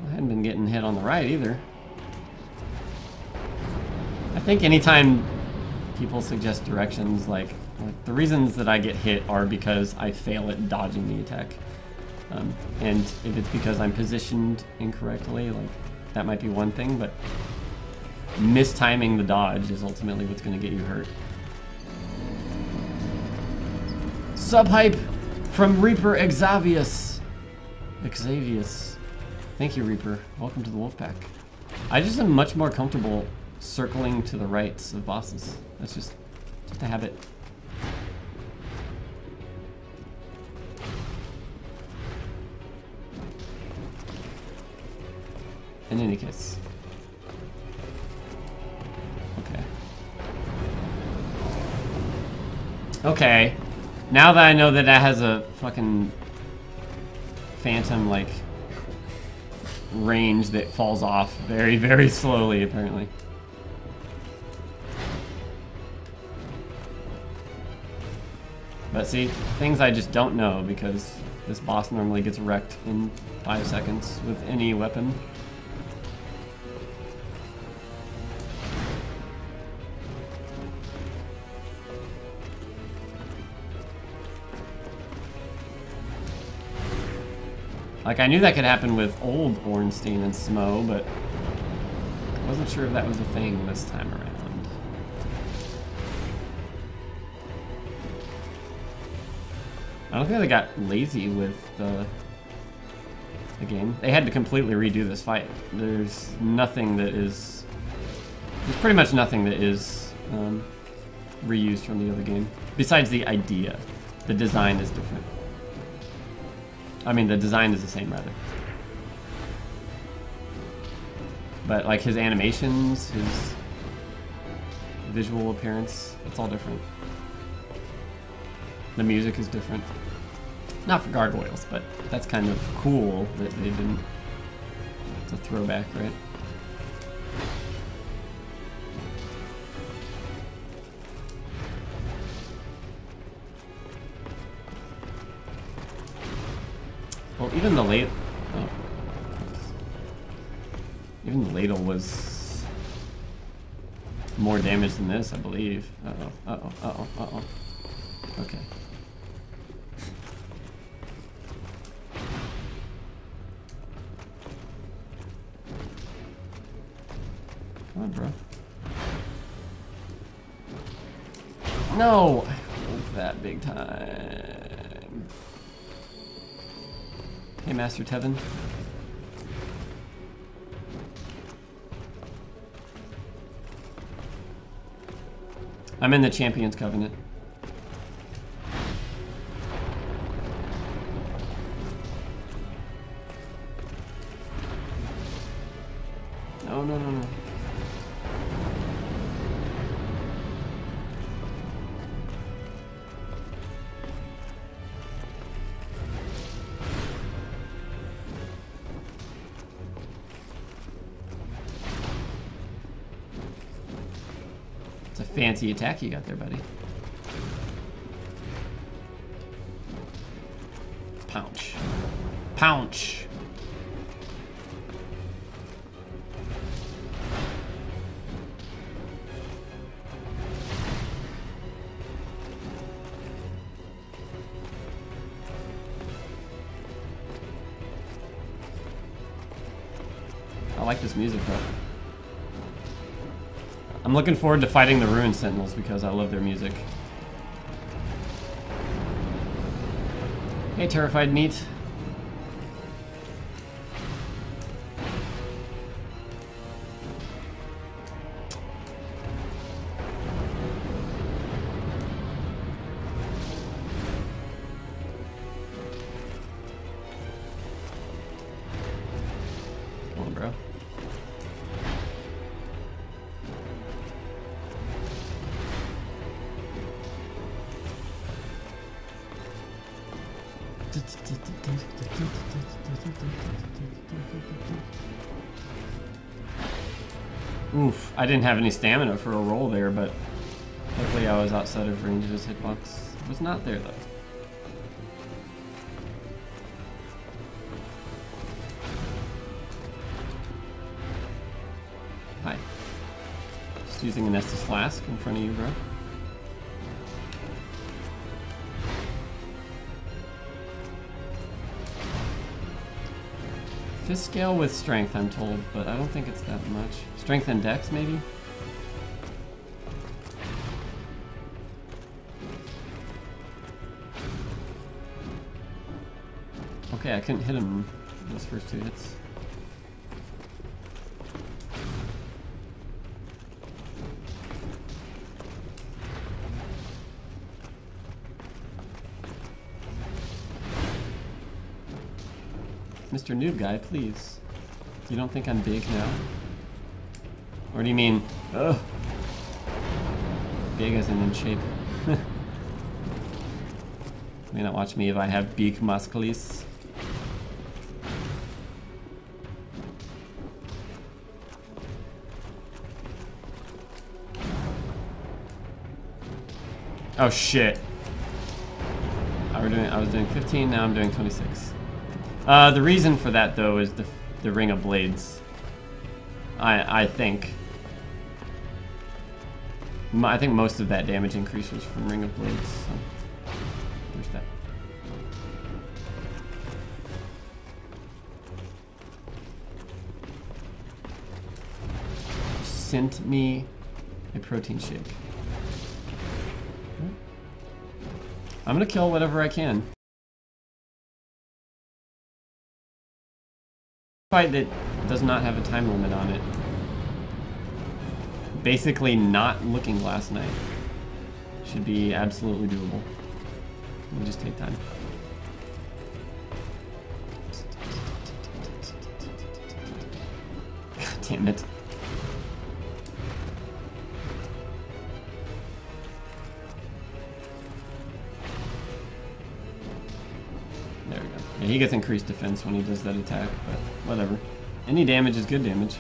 A: I hadn't been getting hit on the right either. I think anytime people suggest directions, like, like the reasons that I get hit are because I fail at dodging the attack. Um, and if it's because I'm positioned incorrectly, like, that might be one thing, but mistiming the dodge is ultimately what's going to get you hurt. Subhype from Reaper Exavius. Exavius. Thank you, Reaper. Welcome to the Wolfpack. I just am much more comfortable circling to the rights of bosses. That's just, just a habit. In any case. Okay. Okay. Now that I know that that has a fucking phantom, like, range that falls off very, very slowly, apparently. But see, things I just don't know because this boss normally gets wrecked in five seconds with any weapon. Like, I knew that could happen with old Ornstein and Smough, but I wasn't sure if that was a thing this time around. I don't think they got lazy with the, the game. They had to completely redo this fight. There's nothing that is... There's pretty much nothing that is um, reused from the other game. Besides the idea. The design is different. I mean, the design is the same, rather. But, like, his animations, his visual appearance, it's all different. The music is different. Not for gargoyles, but that's kind of cool that they didn't... It's a throwback, right? Even the late... Oh. Even the ladle was more damage than this, I believe. Uh-oh, uh-oh, uh-oh, uh-oh. Okay. Master Tevin. I'm in the Champions Covenant. Fancy attack you got there, buddy. Looking forward to fighting the Ruin Sentinels because I love their music. Hey, Terrified Meat. I didn't have any stamina for a roll there, but luckily I was outside of range of his hitbox. It was not there though. Hi. Just using an Estus flask in front of you, bro. Fist scale with strength, I'm told, but I don't think it's that much. Strength and dex, maybe? Okay, I couldn't hit him those first two hits. Mr. Noob Guy, please. You don't think I'm big now? Or do you mean, ugh? Big as in in shape. May not watch me if I have big muscles. Oh shit. I, doing, I was doing 15, now I'm doing 26. Uh, the reason for that, though, is the, the Ring of Blades. I, I think. I think most of that damage increase was from Ring of Blades. So there's that. Sent me a protein shake. I'm gonna kill whatever I can. Fight that does not have a time limit on it. Basically not looking last night. Should be absolutely doable. We'll just take time. God damn it. Yeah, he gets increased defense when he does that attack, but whatever. Any damage is good damage.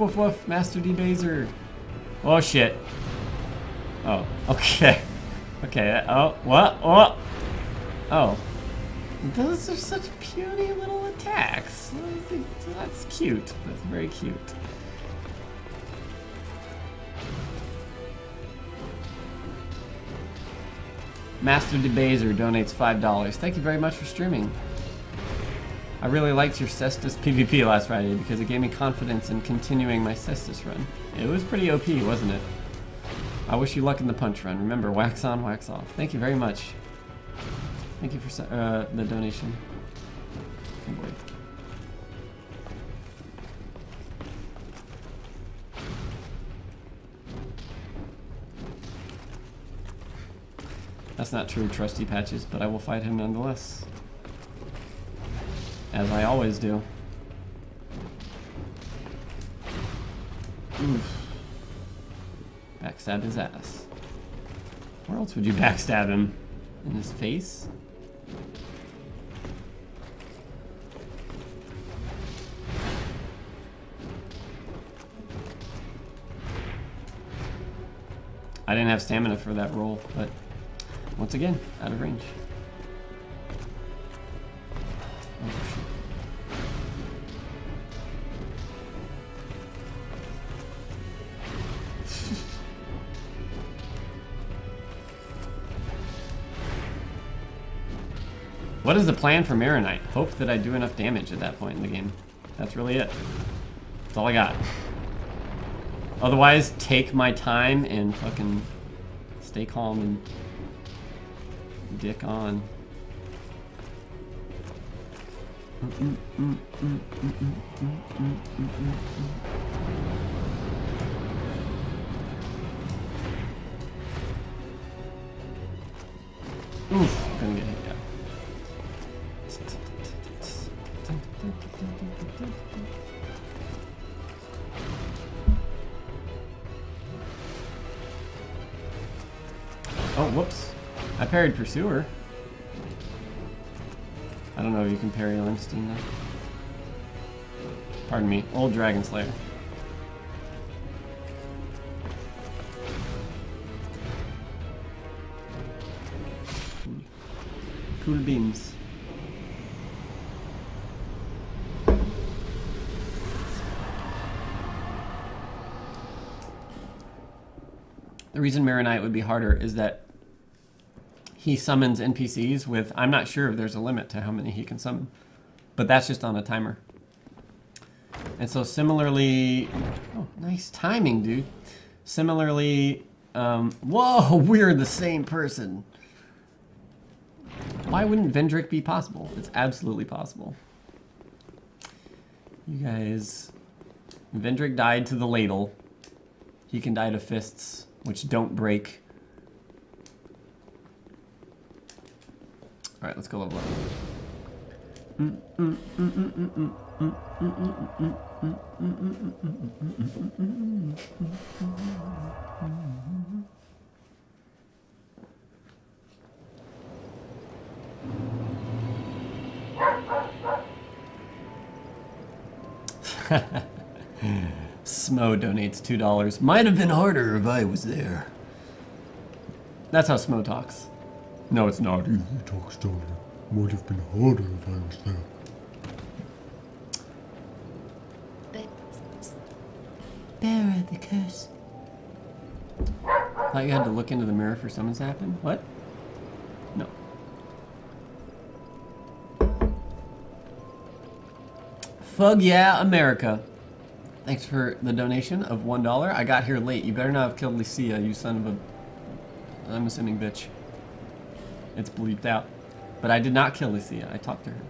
A: Woof woof Master Debaser. Oh shit. Oh, okay. Okay, uh, oh, what? Oh! Oh. Those are such puny little attacks. That's cute. That's very cute. Master DeBaser donates $5. Thank you very much for streaming. I really liked your Cestus PvP last Friday because it gave me confidence in continuing my Cestus run. It was pretty OP, wasn't it? I wish you luck in the punch run. Remember, wax on, wax off. Thank you very much. Thank you for uh, the donation. Oh boy. That's not true, trusty patches, but I will fight him nonetheless. As I always do. Oof. Backstab his ass. Where else would you backstab him? In his face? I didn't have stamina for that roll, but once again, out of range. What is the plan for Marinite? Hope that I do enough damage at that point in the game. That's really it. That's all I got. Otherwise, take my time and fucking stay calm and dick on. Oof, Pursuer. I don't know if you can parry Lindstein though. Pardon me, old Dragon Slayer. Cool beans. The reason Marinite would be harder is that he summons NPCs with, I'm not sure if there's a limit to how many he can summon, but that's just on a timer. And so similarly, oh, nice timing, dude. Similarly, um, whoa, we're the same person. Why wouldn't Vendrick be possible? It's absolutely possible. You guys, Vendrick died to the ladle. He can die to fists which don't break. All right, let's go level up. Smo donates $2. Might have been harder if I was there. That's how Smo talks. No, it's not.
E: He talks down Would have been harder if I was there.
A: Bearer the curse. Thought you had to look into the mirror for summons to happen? What? No. Fug yeah, America. Thanks for the donation of $1. I got here late. You better not have killed Lucia, you son of a... I'm assuming bitch. It's bleeped out. But I did not kill Lucia. I talked to her.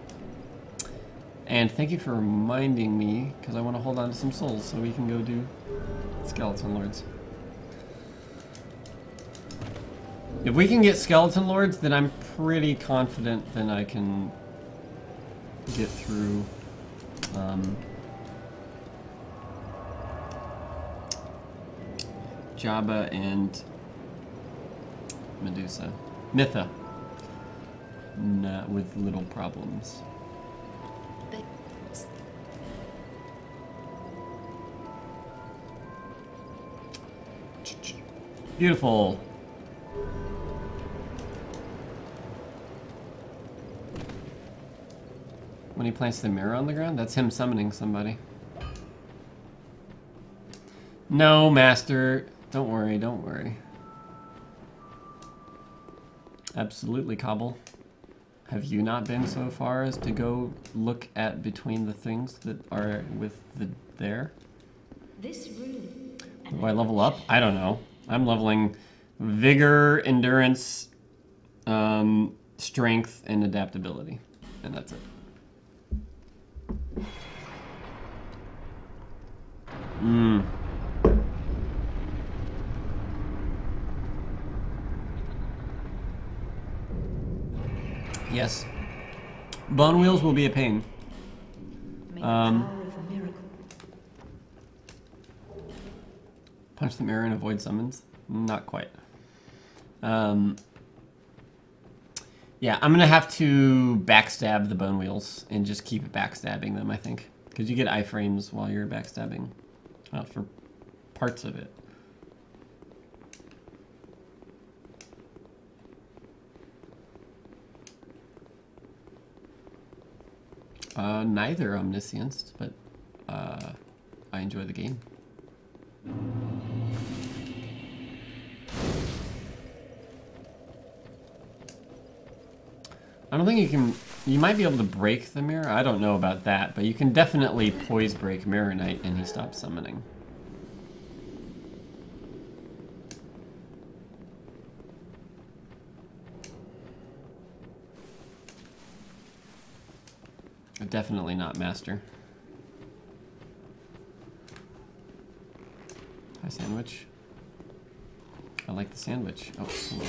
A: And thank you for reminding me, because I want to hold on to some souls so we can go do Skeleton Lords. If we can get Skeleton Lords, then I'm pretty confident then I can get through um, Jabba and Medusa. Mytha. Not uh, with little problems. Beautiful. When he plants the mirror on the ground, that's him summoning somebody. No, Master. Don't worry, don't worry. Absolutely, Cobble. Have you not been so far as to go look at between the things that are with the there?
B: This room.
A: Do I level up? I don't know. I'm leveling vigor, endurance, um, strength, and adaptability. And that's it. Mmm. Yes. Bone wheels will be a pain. Um,
B: the power of a miracle.
A: Punch the mirror and avoid summons? Not quite. Um, yeah, I'm gonna have to backstab the bone wheels and just keep backstabbing them, I think. Because you get iframes while you're backstabbing. Uh, for parts of it. Uh, neither omniscience, but uh, I enjoy the game. I don't think you can. You might be able to break the mirror. I don't know about that, but you can definitely poise break Mirror Knight, and he stops summoning. Definitely not master. Hi, sandwich. I like the sandwich. Oh, come on.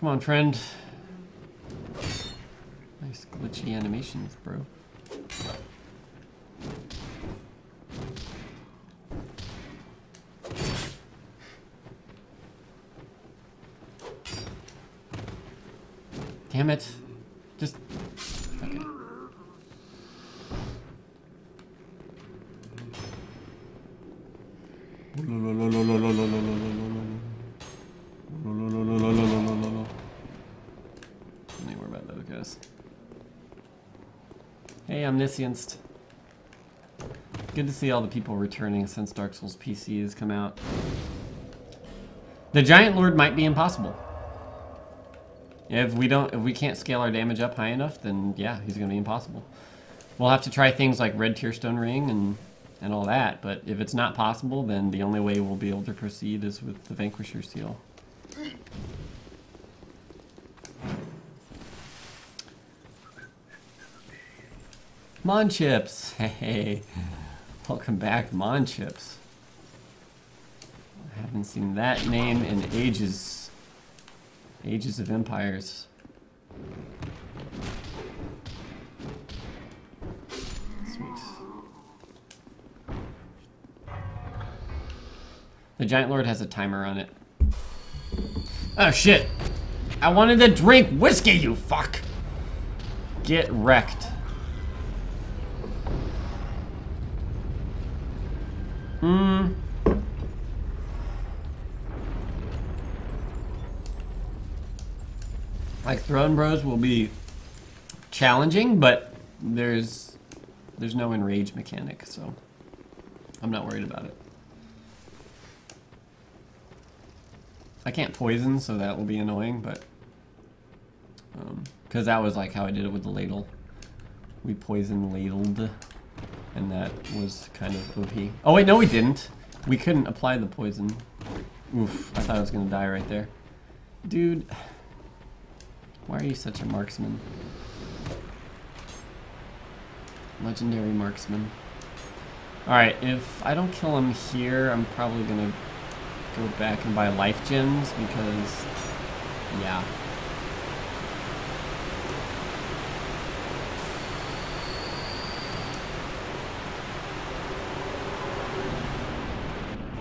A: Come on, friend. Nice glitchy animations, bro. Damn it. Good to see all the people returning since Dark Souls PC has come out. The Giant Lord might be impossible. If we don't, if we can't scale our damage up high enough, then yeah, he's gonna be impossible. We'll have to try things like Red Tearstone Ring and and all that, but if it's not possible, then the only way we'll be able to proceed is with the Vanquisher Seal. Mon Chips! Hey, welcome back, Mon Chips. I haven't seen that name in ages. Ages of Empires. Sweet. The Giant Lord has a timer on it. Oh shit! I wanted to drink whiskey, you fuck! Get wrecked. Like Throne Bros will be challenging, but there's there's no enrage mechanic, so I'm not worried about it. I can't poison, so that will be annoying, but um, because that was like how I did it with the ladle. We poison ladled, and that was kind of OP. Oh wait, no, we didn't. We couldn't apply the poison. Oof, I thought I was gonna die right there, dude. Why are you such a marksman? Legendary marksman. Alright, if I don't kill him here, I'm probably gonna go back and buy life gems because, yeah.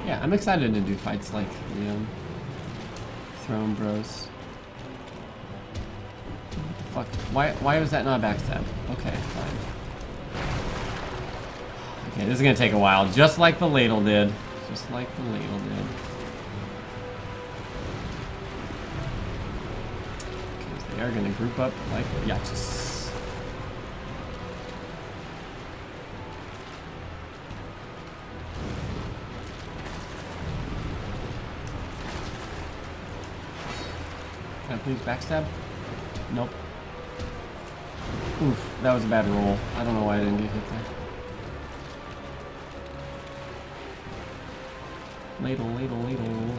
A: Yeah, I'm excited to do fights like the um, Throne Bros. Fuck? Why, why was that not a backstab? Okay, fine. Okay, this is gonna take a while, just like the ladle did. Just like the ladle did. Because they are gonna group up like yachts. Can I please backstab? Nope. Oof, that was a bad roll. I don't know why I didn't get hit there. Ladle, ladle, ladle.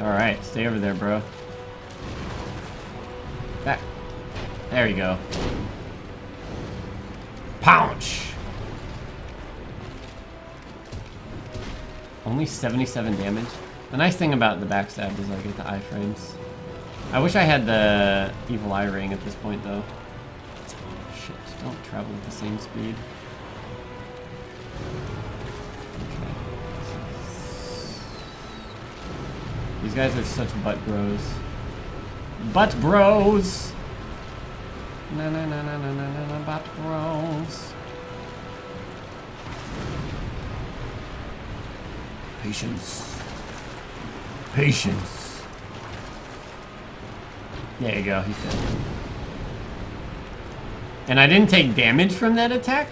A: Alright, stay over there, bro. Back. There you go. Pounce! Only 77 damage. The nice thing about the backstab is I get the iframes. I wish I had the evil eye ring at this point, though. Shit, don't travel at the same speed. These guys are such butt bros. Butt bros! Na na na na na na na butt bros. Patience. Patience. There you go, he's dead. And I didn't take damage from that attack,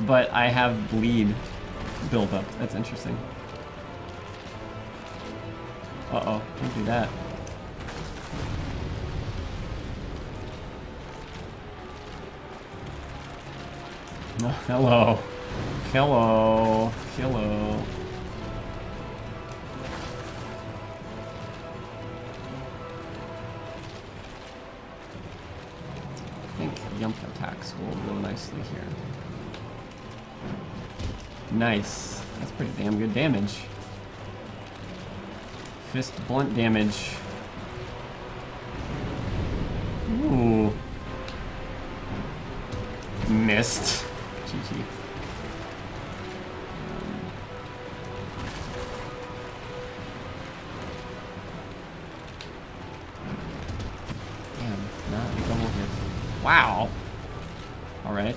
A: but I have bleed build up. That's interesting. Uh-oh, don't do that. Hello. Hello. Hello. Attacks will go nicely here. Nice. That's pretty damn good damage. Fist blunt damage. Ooh. Missed. GG. Um, damn, not double hit. Wow. Alright.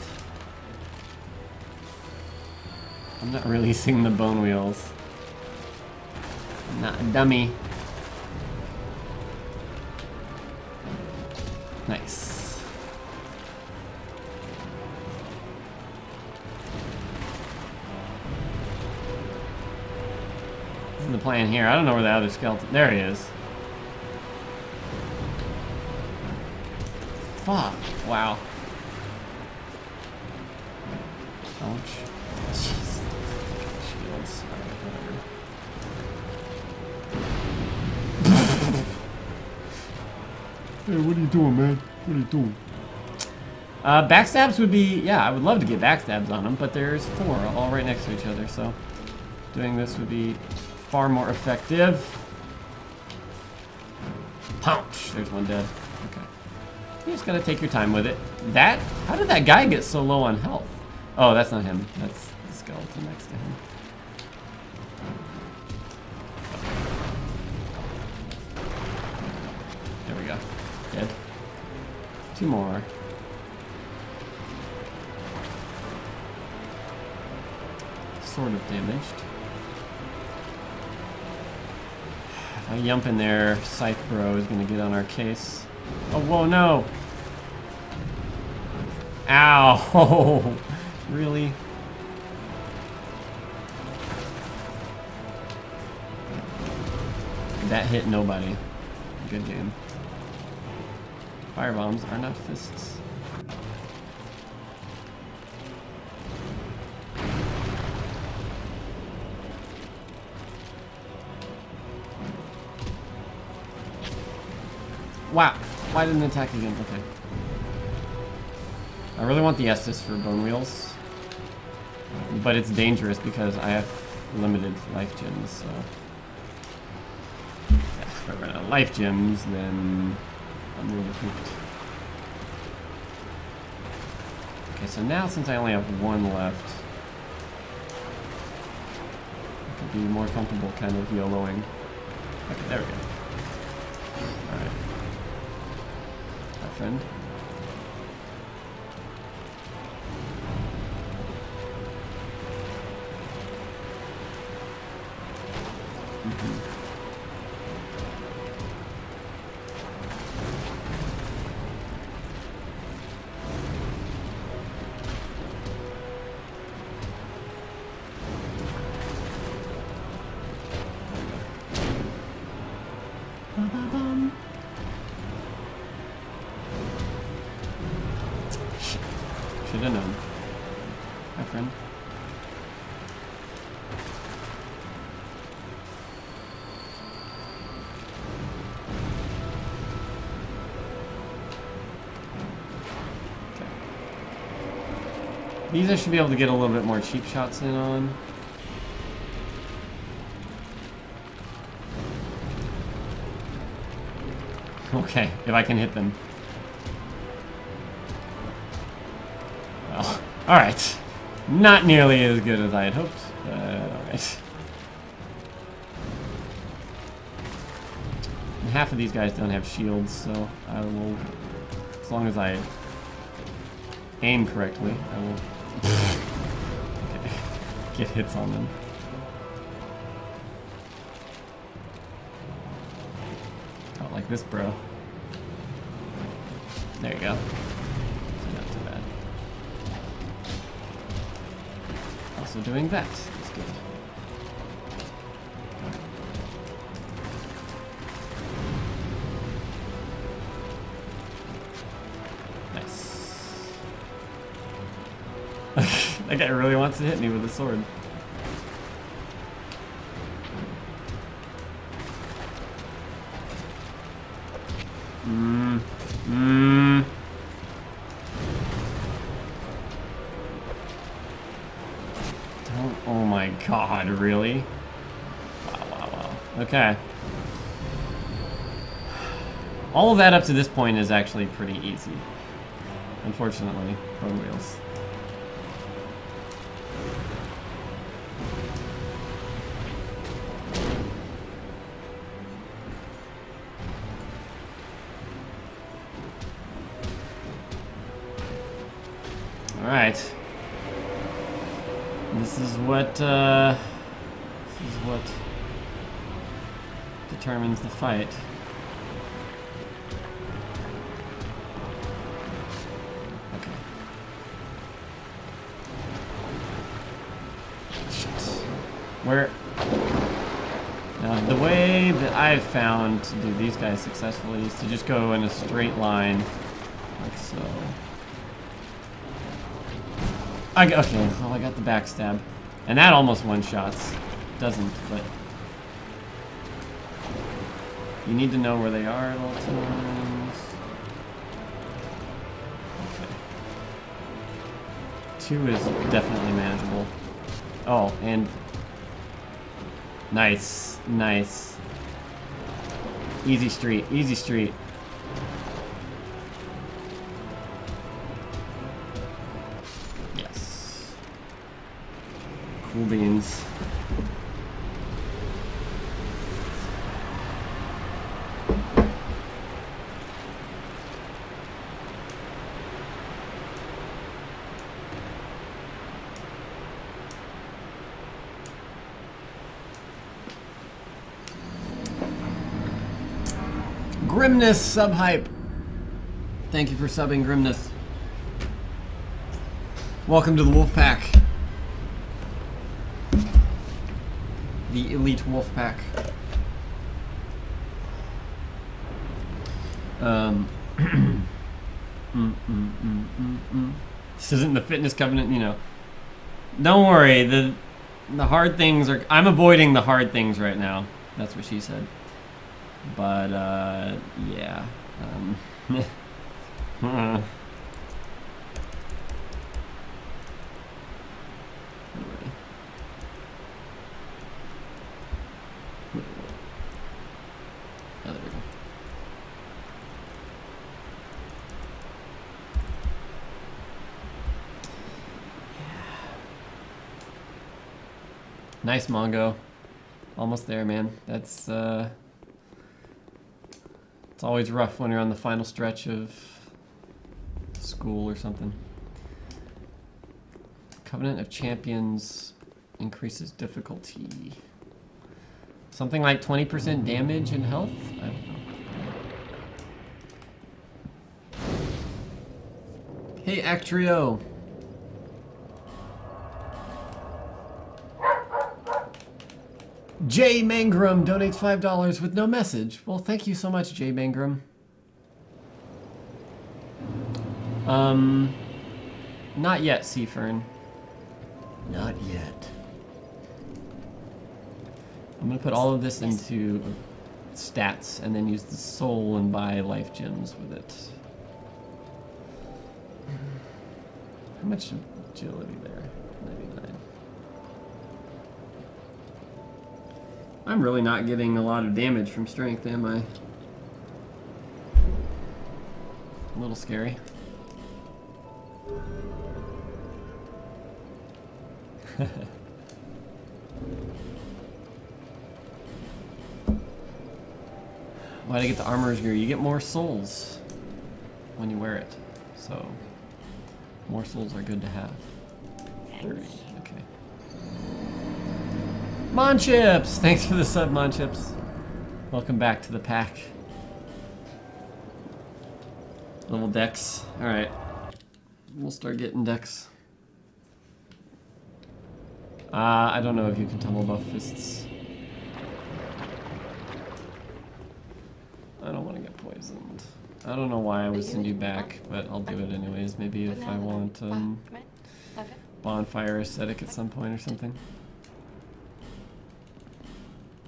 A: I'm not releasing the bone wheels. I'm not a dummy. Nice. This is the plan here. I don't know where the other skeleton... There he is. Fuck. Wow.
E: Hey, what are you doing, man? What are you doing?
A: Uh, backstabs would be, yeah, I would love to get backstabs on them, but there's four all right next to each other, so doing this would be far more effective. Punch! There's one dead. Okay. You just gotta take your time with it. That, how did that guy get so low on health? Oh, that's not him. That's the skeleton next to him. More. Sort of damaged. If I yump in there, Scythe Bro is gonna get on our case. Oh, whoa, no! Ow! really? That hit nobody. Good game. Firebombs are not fists. Wow. Why didn't attack again? Okay. I really want the Estus for bone wheels. But it's dangerous because I have limited life gems, so. If I run out of life gems, then. Okay, so now since I only have one left, I could be more comfortable kind of YOLOing. Okay, there we go. Alright. My friend. These I should be able to get a little bit more cheap shots in on. Okay, if I can hit them. Well, alright. Not nearly as good as I had hoped, alright. Half of these guys don't have shields, so I will, as long as I aim correctly, I will get hits on them. Not like this, bro. There you go. Not too bad. Also doing that is good. Guy really wants to hit me with a sword. Mmm. Mmm. Don't. Oh my god, really? Wow, wow, wow. Okay. All of that up to this point is actually pretty easy. Unfortunately, bone wheels. Fight. Okay. Where? Now, the way that I've found to do these guys successfully is to just go in a straight line, like so. I okay, well I got the backstab. And that almost one-shots. Doesn't, but... You need to know where they are at all times. Okay. Two is definitely manageable. Oh, and... Nice, nice. Easy street, easy street. Grimness subhype. Thank you for subbing, Grimness. Welcome to the wolf pack. The elite wolf pack. Um. mm, mm, mm, mm, mm. This isn't the fitness covenant, you know. Don't worry, the the hard things are. I'm avoiding the hard things right now. That's what she said. But uh, yeah. Um. Oh, there we go. Nice Mongo. Almost there, man. That's uh It's always rough when you're on the final stretch of school or something. Covenant of Champions increases difficulty. Something like 20% damage and health? I don't know. Hey, Actrio. Jay Mangrum donates $5 with no message. Well, thank you so much, Jay Mangrum. Um, Not yet, Sea Fern. Not yet. I'm gonna put all of this into stats and then use the soul and buy life gems with it. How much agility there? I'm really not getting a lot of damage from strength, am I? A little scary. Why'd I get the armorer's gear? You get more souls when you wear it. So, more souls are good to have. 30, okay. Monchips! Thanks for the sub, Monchips. Welcome back to the pack. Level dex. Alright. We'll start getting dex. Uh, I don't know if you can tumble buff fists. I don't want to get poisoned. I don't know why I would send you back, but I'll do it anyways. Maybe if I want um, Bonfire Ascetic at some point or something.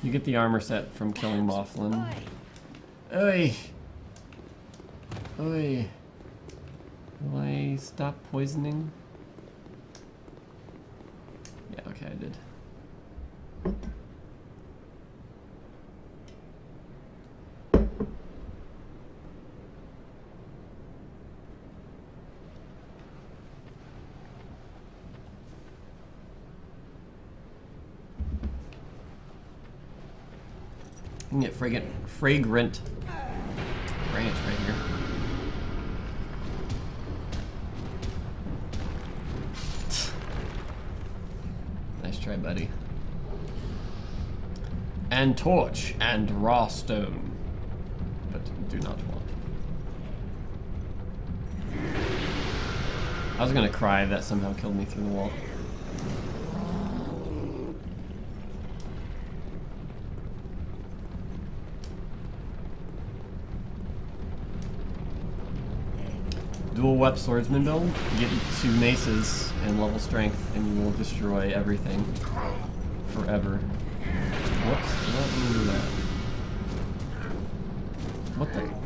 A: You get the armor set from killing Maughlin. Oi! Oi! Will I stop poisoning? Yeah, okay, I did. Can get fragrant, fragrant branch right here. nice try, buddy. And torch and raw stone, but do not want. I was gonna cry that somehow killed me through the wall. Web swordsman build, get two maces and level strength, and you will destroy everything forever. Whoops, let me do that. What the?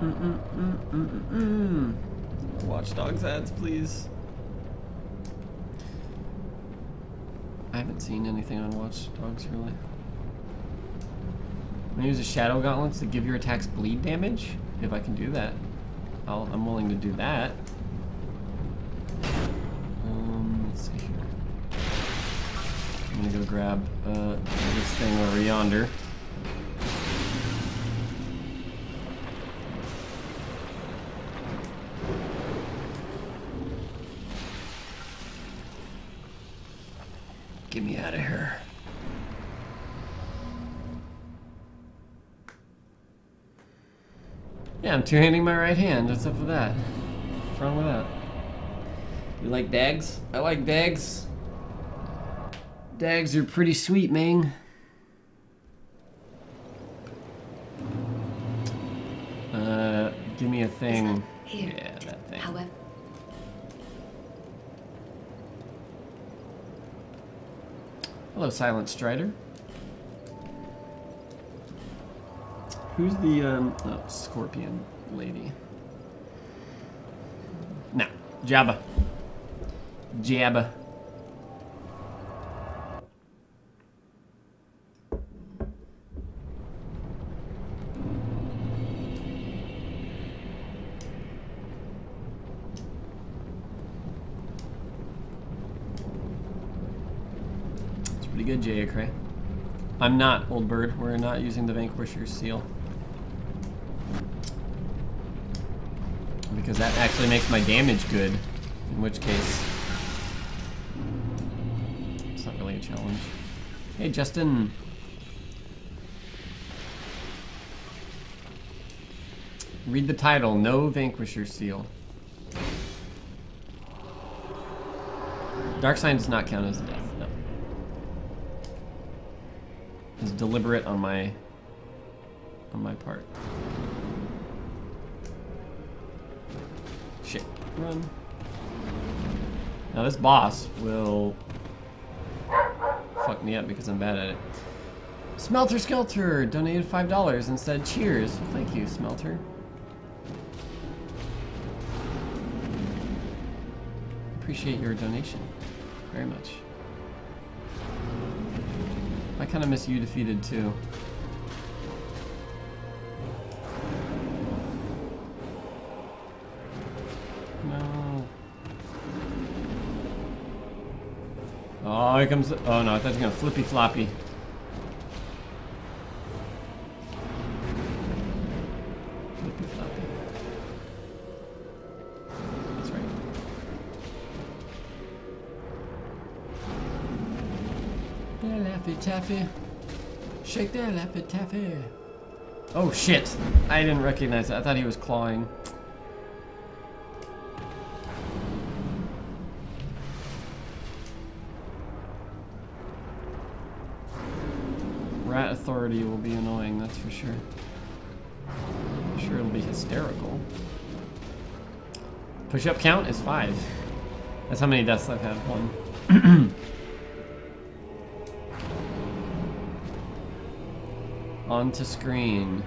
A: Mm -mm -mm. Watch Dogs ads, please. I haven't seen anything on Watch Dogs really. I'm gonna use the Shadow Gauntlets to give your attacks bleed damage. If I can do that, I'll, I'm willing to do that. Um, let's see here. I'm gonna go grab uh, this thing over yonder. Get me out of here. Yeah, I'm two-handing my right hand. What's up with that? What's wrong with that? You like dags? I like dags. Dags are pretty sweet, Ming. Uh, give me a thing.
B: Here.
A: Yeah, that thing.
B: However,
A: Hello, Silent Strider. Who's the um, oh, scorpion lady? No, Jabba. Jabba. It's pretty good, Jayakray. I'm not, Old Bird. We're not using the Vanquisher's seal. Because that actually makes my damage good. In which case, it's not really a challenge. Hey, Justin. Read the title, No Vanquisher Seal. Dark sign does not count as a death, no. It's deliberate on my on my part. Run. Now this boss will fuck me up because I'm bad at it. Smelter Skelter donated $5 and said cheers. Thank you, Smelter. Appreciate your donation very much. I kind of miss you defeated too. Here comes. Oh no, I thought he was gonna flippy floppy. Flippy floppy. That's right. Yeah, Laffy Taffy. Shake that Laffy Taffy. Oh shit! I didn't recognize that. I thought he was clawing. Authority will be annoying, that's for sure. I'm sure it'll be hysterical. Push-up count is five. That's how many deaths I've had. One. On to screen.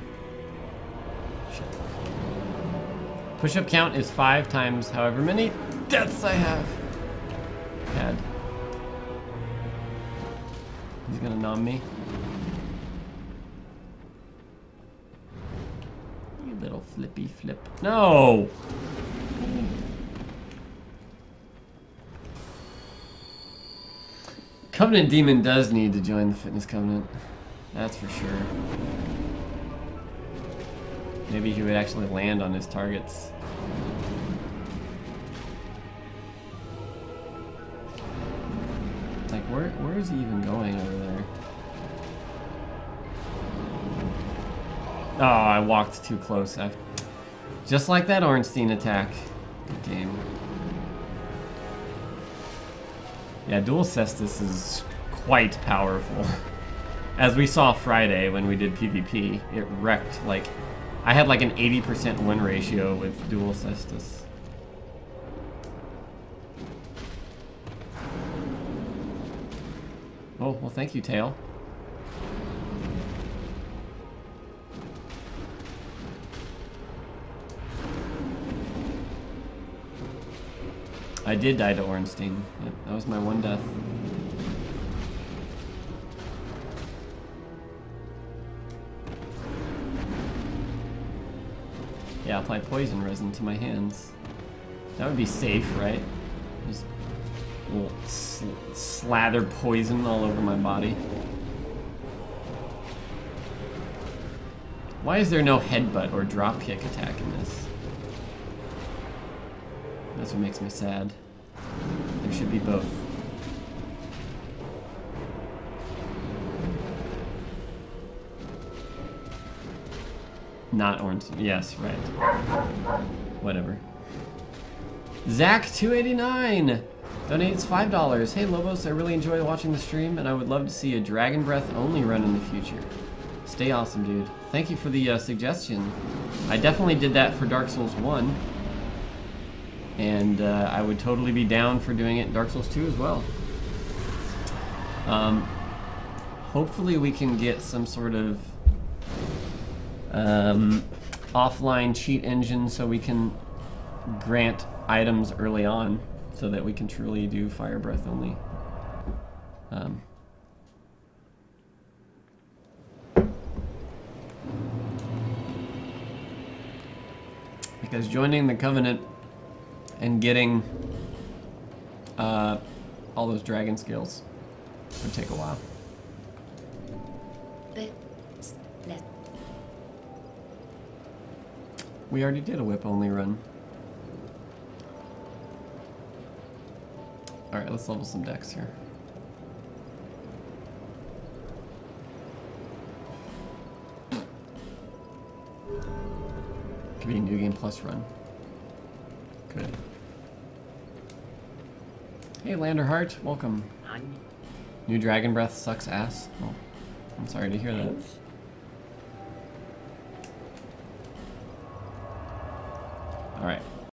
A: Push-up count is five times however many deaths I have had. He's gonna numb me. Flippy flip. No! Covetous Demon does need to join the Fitness Covenant. That's for sure. Maybe he would actually land on his targets. Like, where where is he even going over there? Oh, I walked too close. I, just like that Ornstein attack. Good game. Yeah, Dual Cestus is quite powerful. As we saw Friday when we did PvP, it wrecked, like, I had like an 80% win ratio with Dual Cestus. Oh, well thank you, Tail. I did die to Ornstein. Yep, that was my one death. Yeah, apply poison resin to my hands. That would be safe, right? Just sl slather poison all over my body. Why is there no headbutt or dropkick attack in this? That's what makes me sad. Should be both. Not orange. Yes, right. Whatever. Zach289 donates $5. Hey Lobos, I really enjoy watching the stream and I would love to see a Dragon Breath only run in the future. Stay awesome, dude. Thank you for the uh, suggestion. I definitely did that for Dark Souls 1. And uh, I would totally be down for doing it in Dark Souls 2 as well. Um, hopefully we can get some sort of um, offline cheat engine so we can grant items early on so that we can truly do fire breath only. Um, because joining the covenant and getting uh, all those dragon skills would take a while. We already did a whip only run. Alright, let's level some dex here. Could be a new game plus run. Could. Hey Landerhart, welcome. New Dragon Breath sucks ass. Oh, I'm sorry to hear that.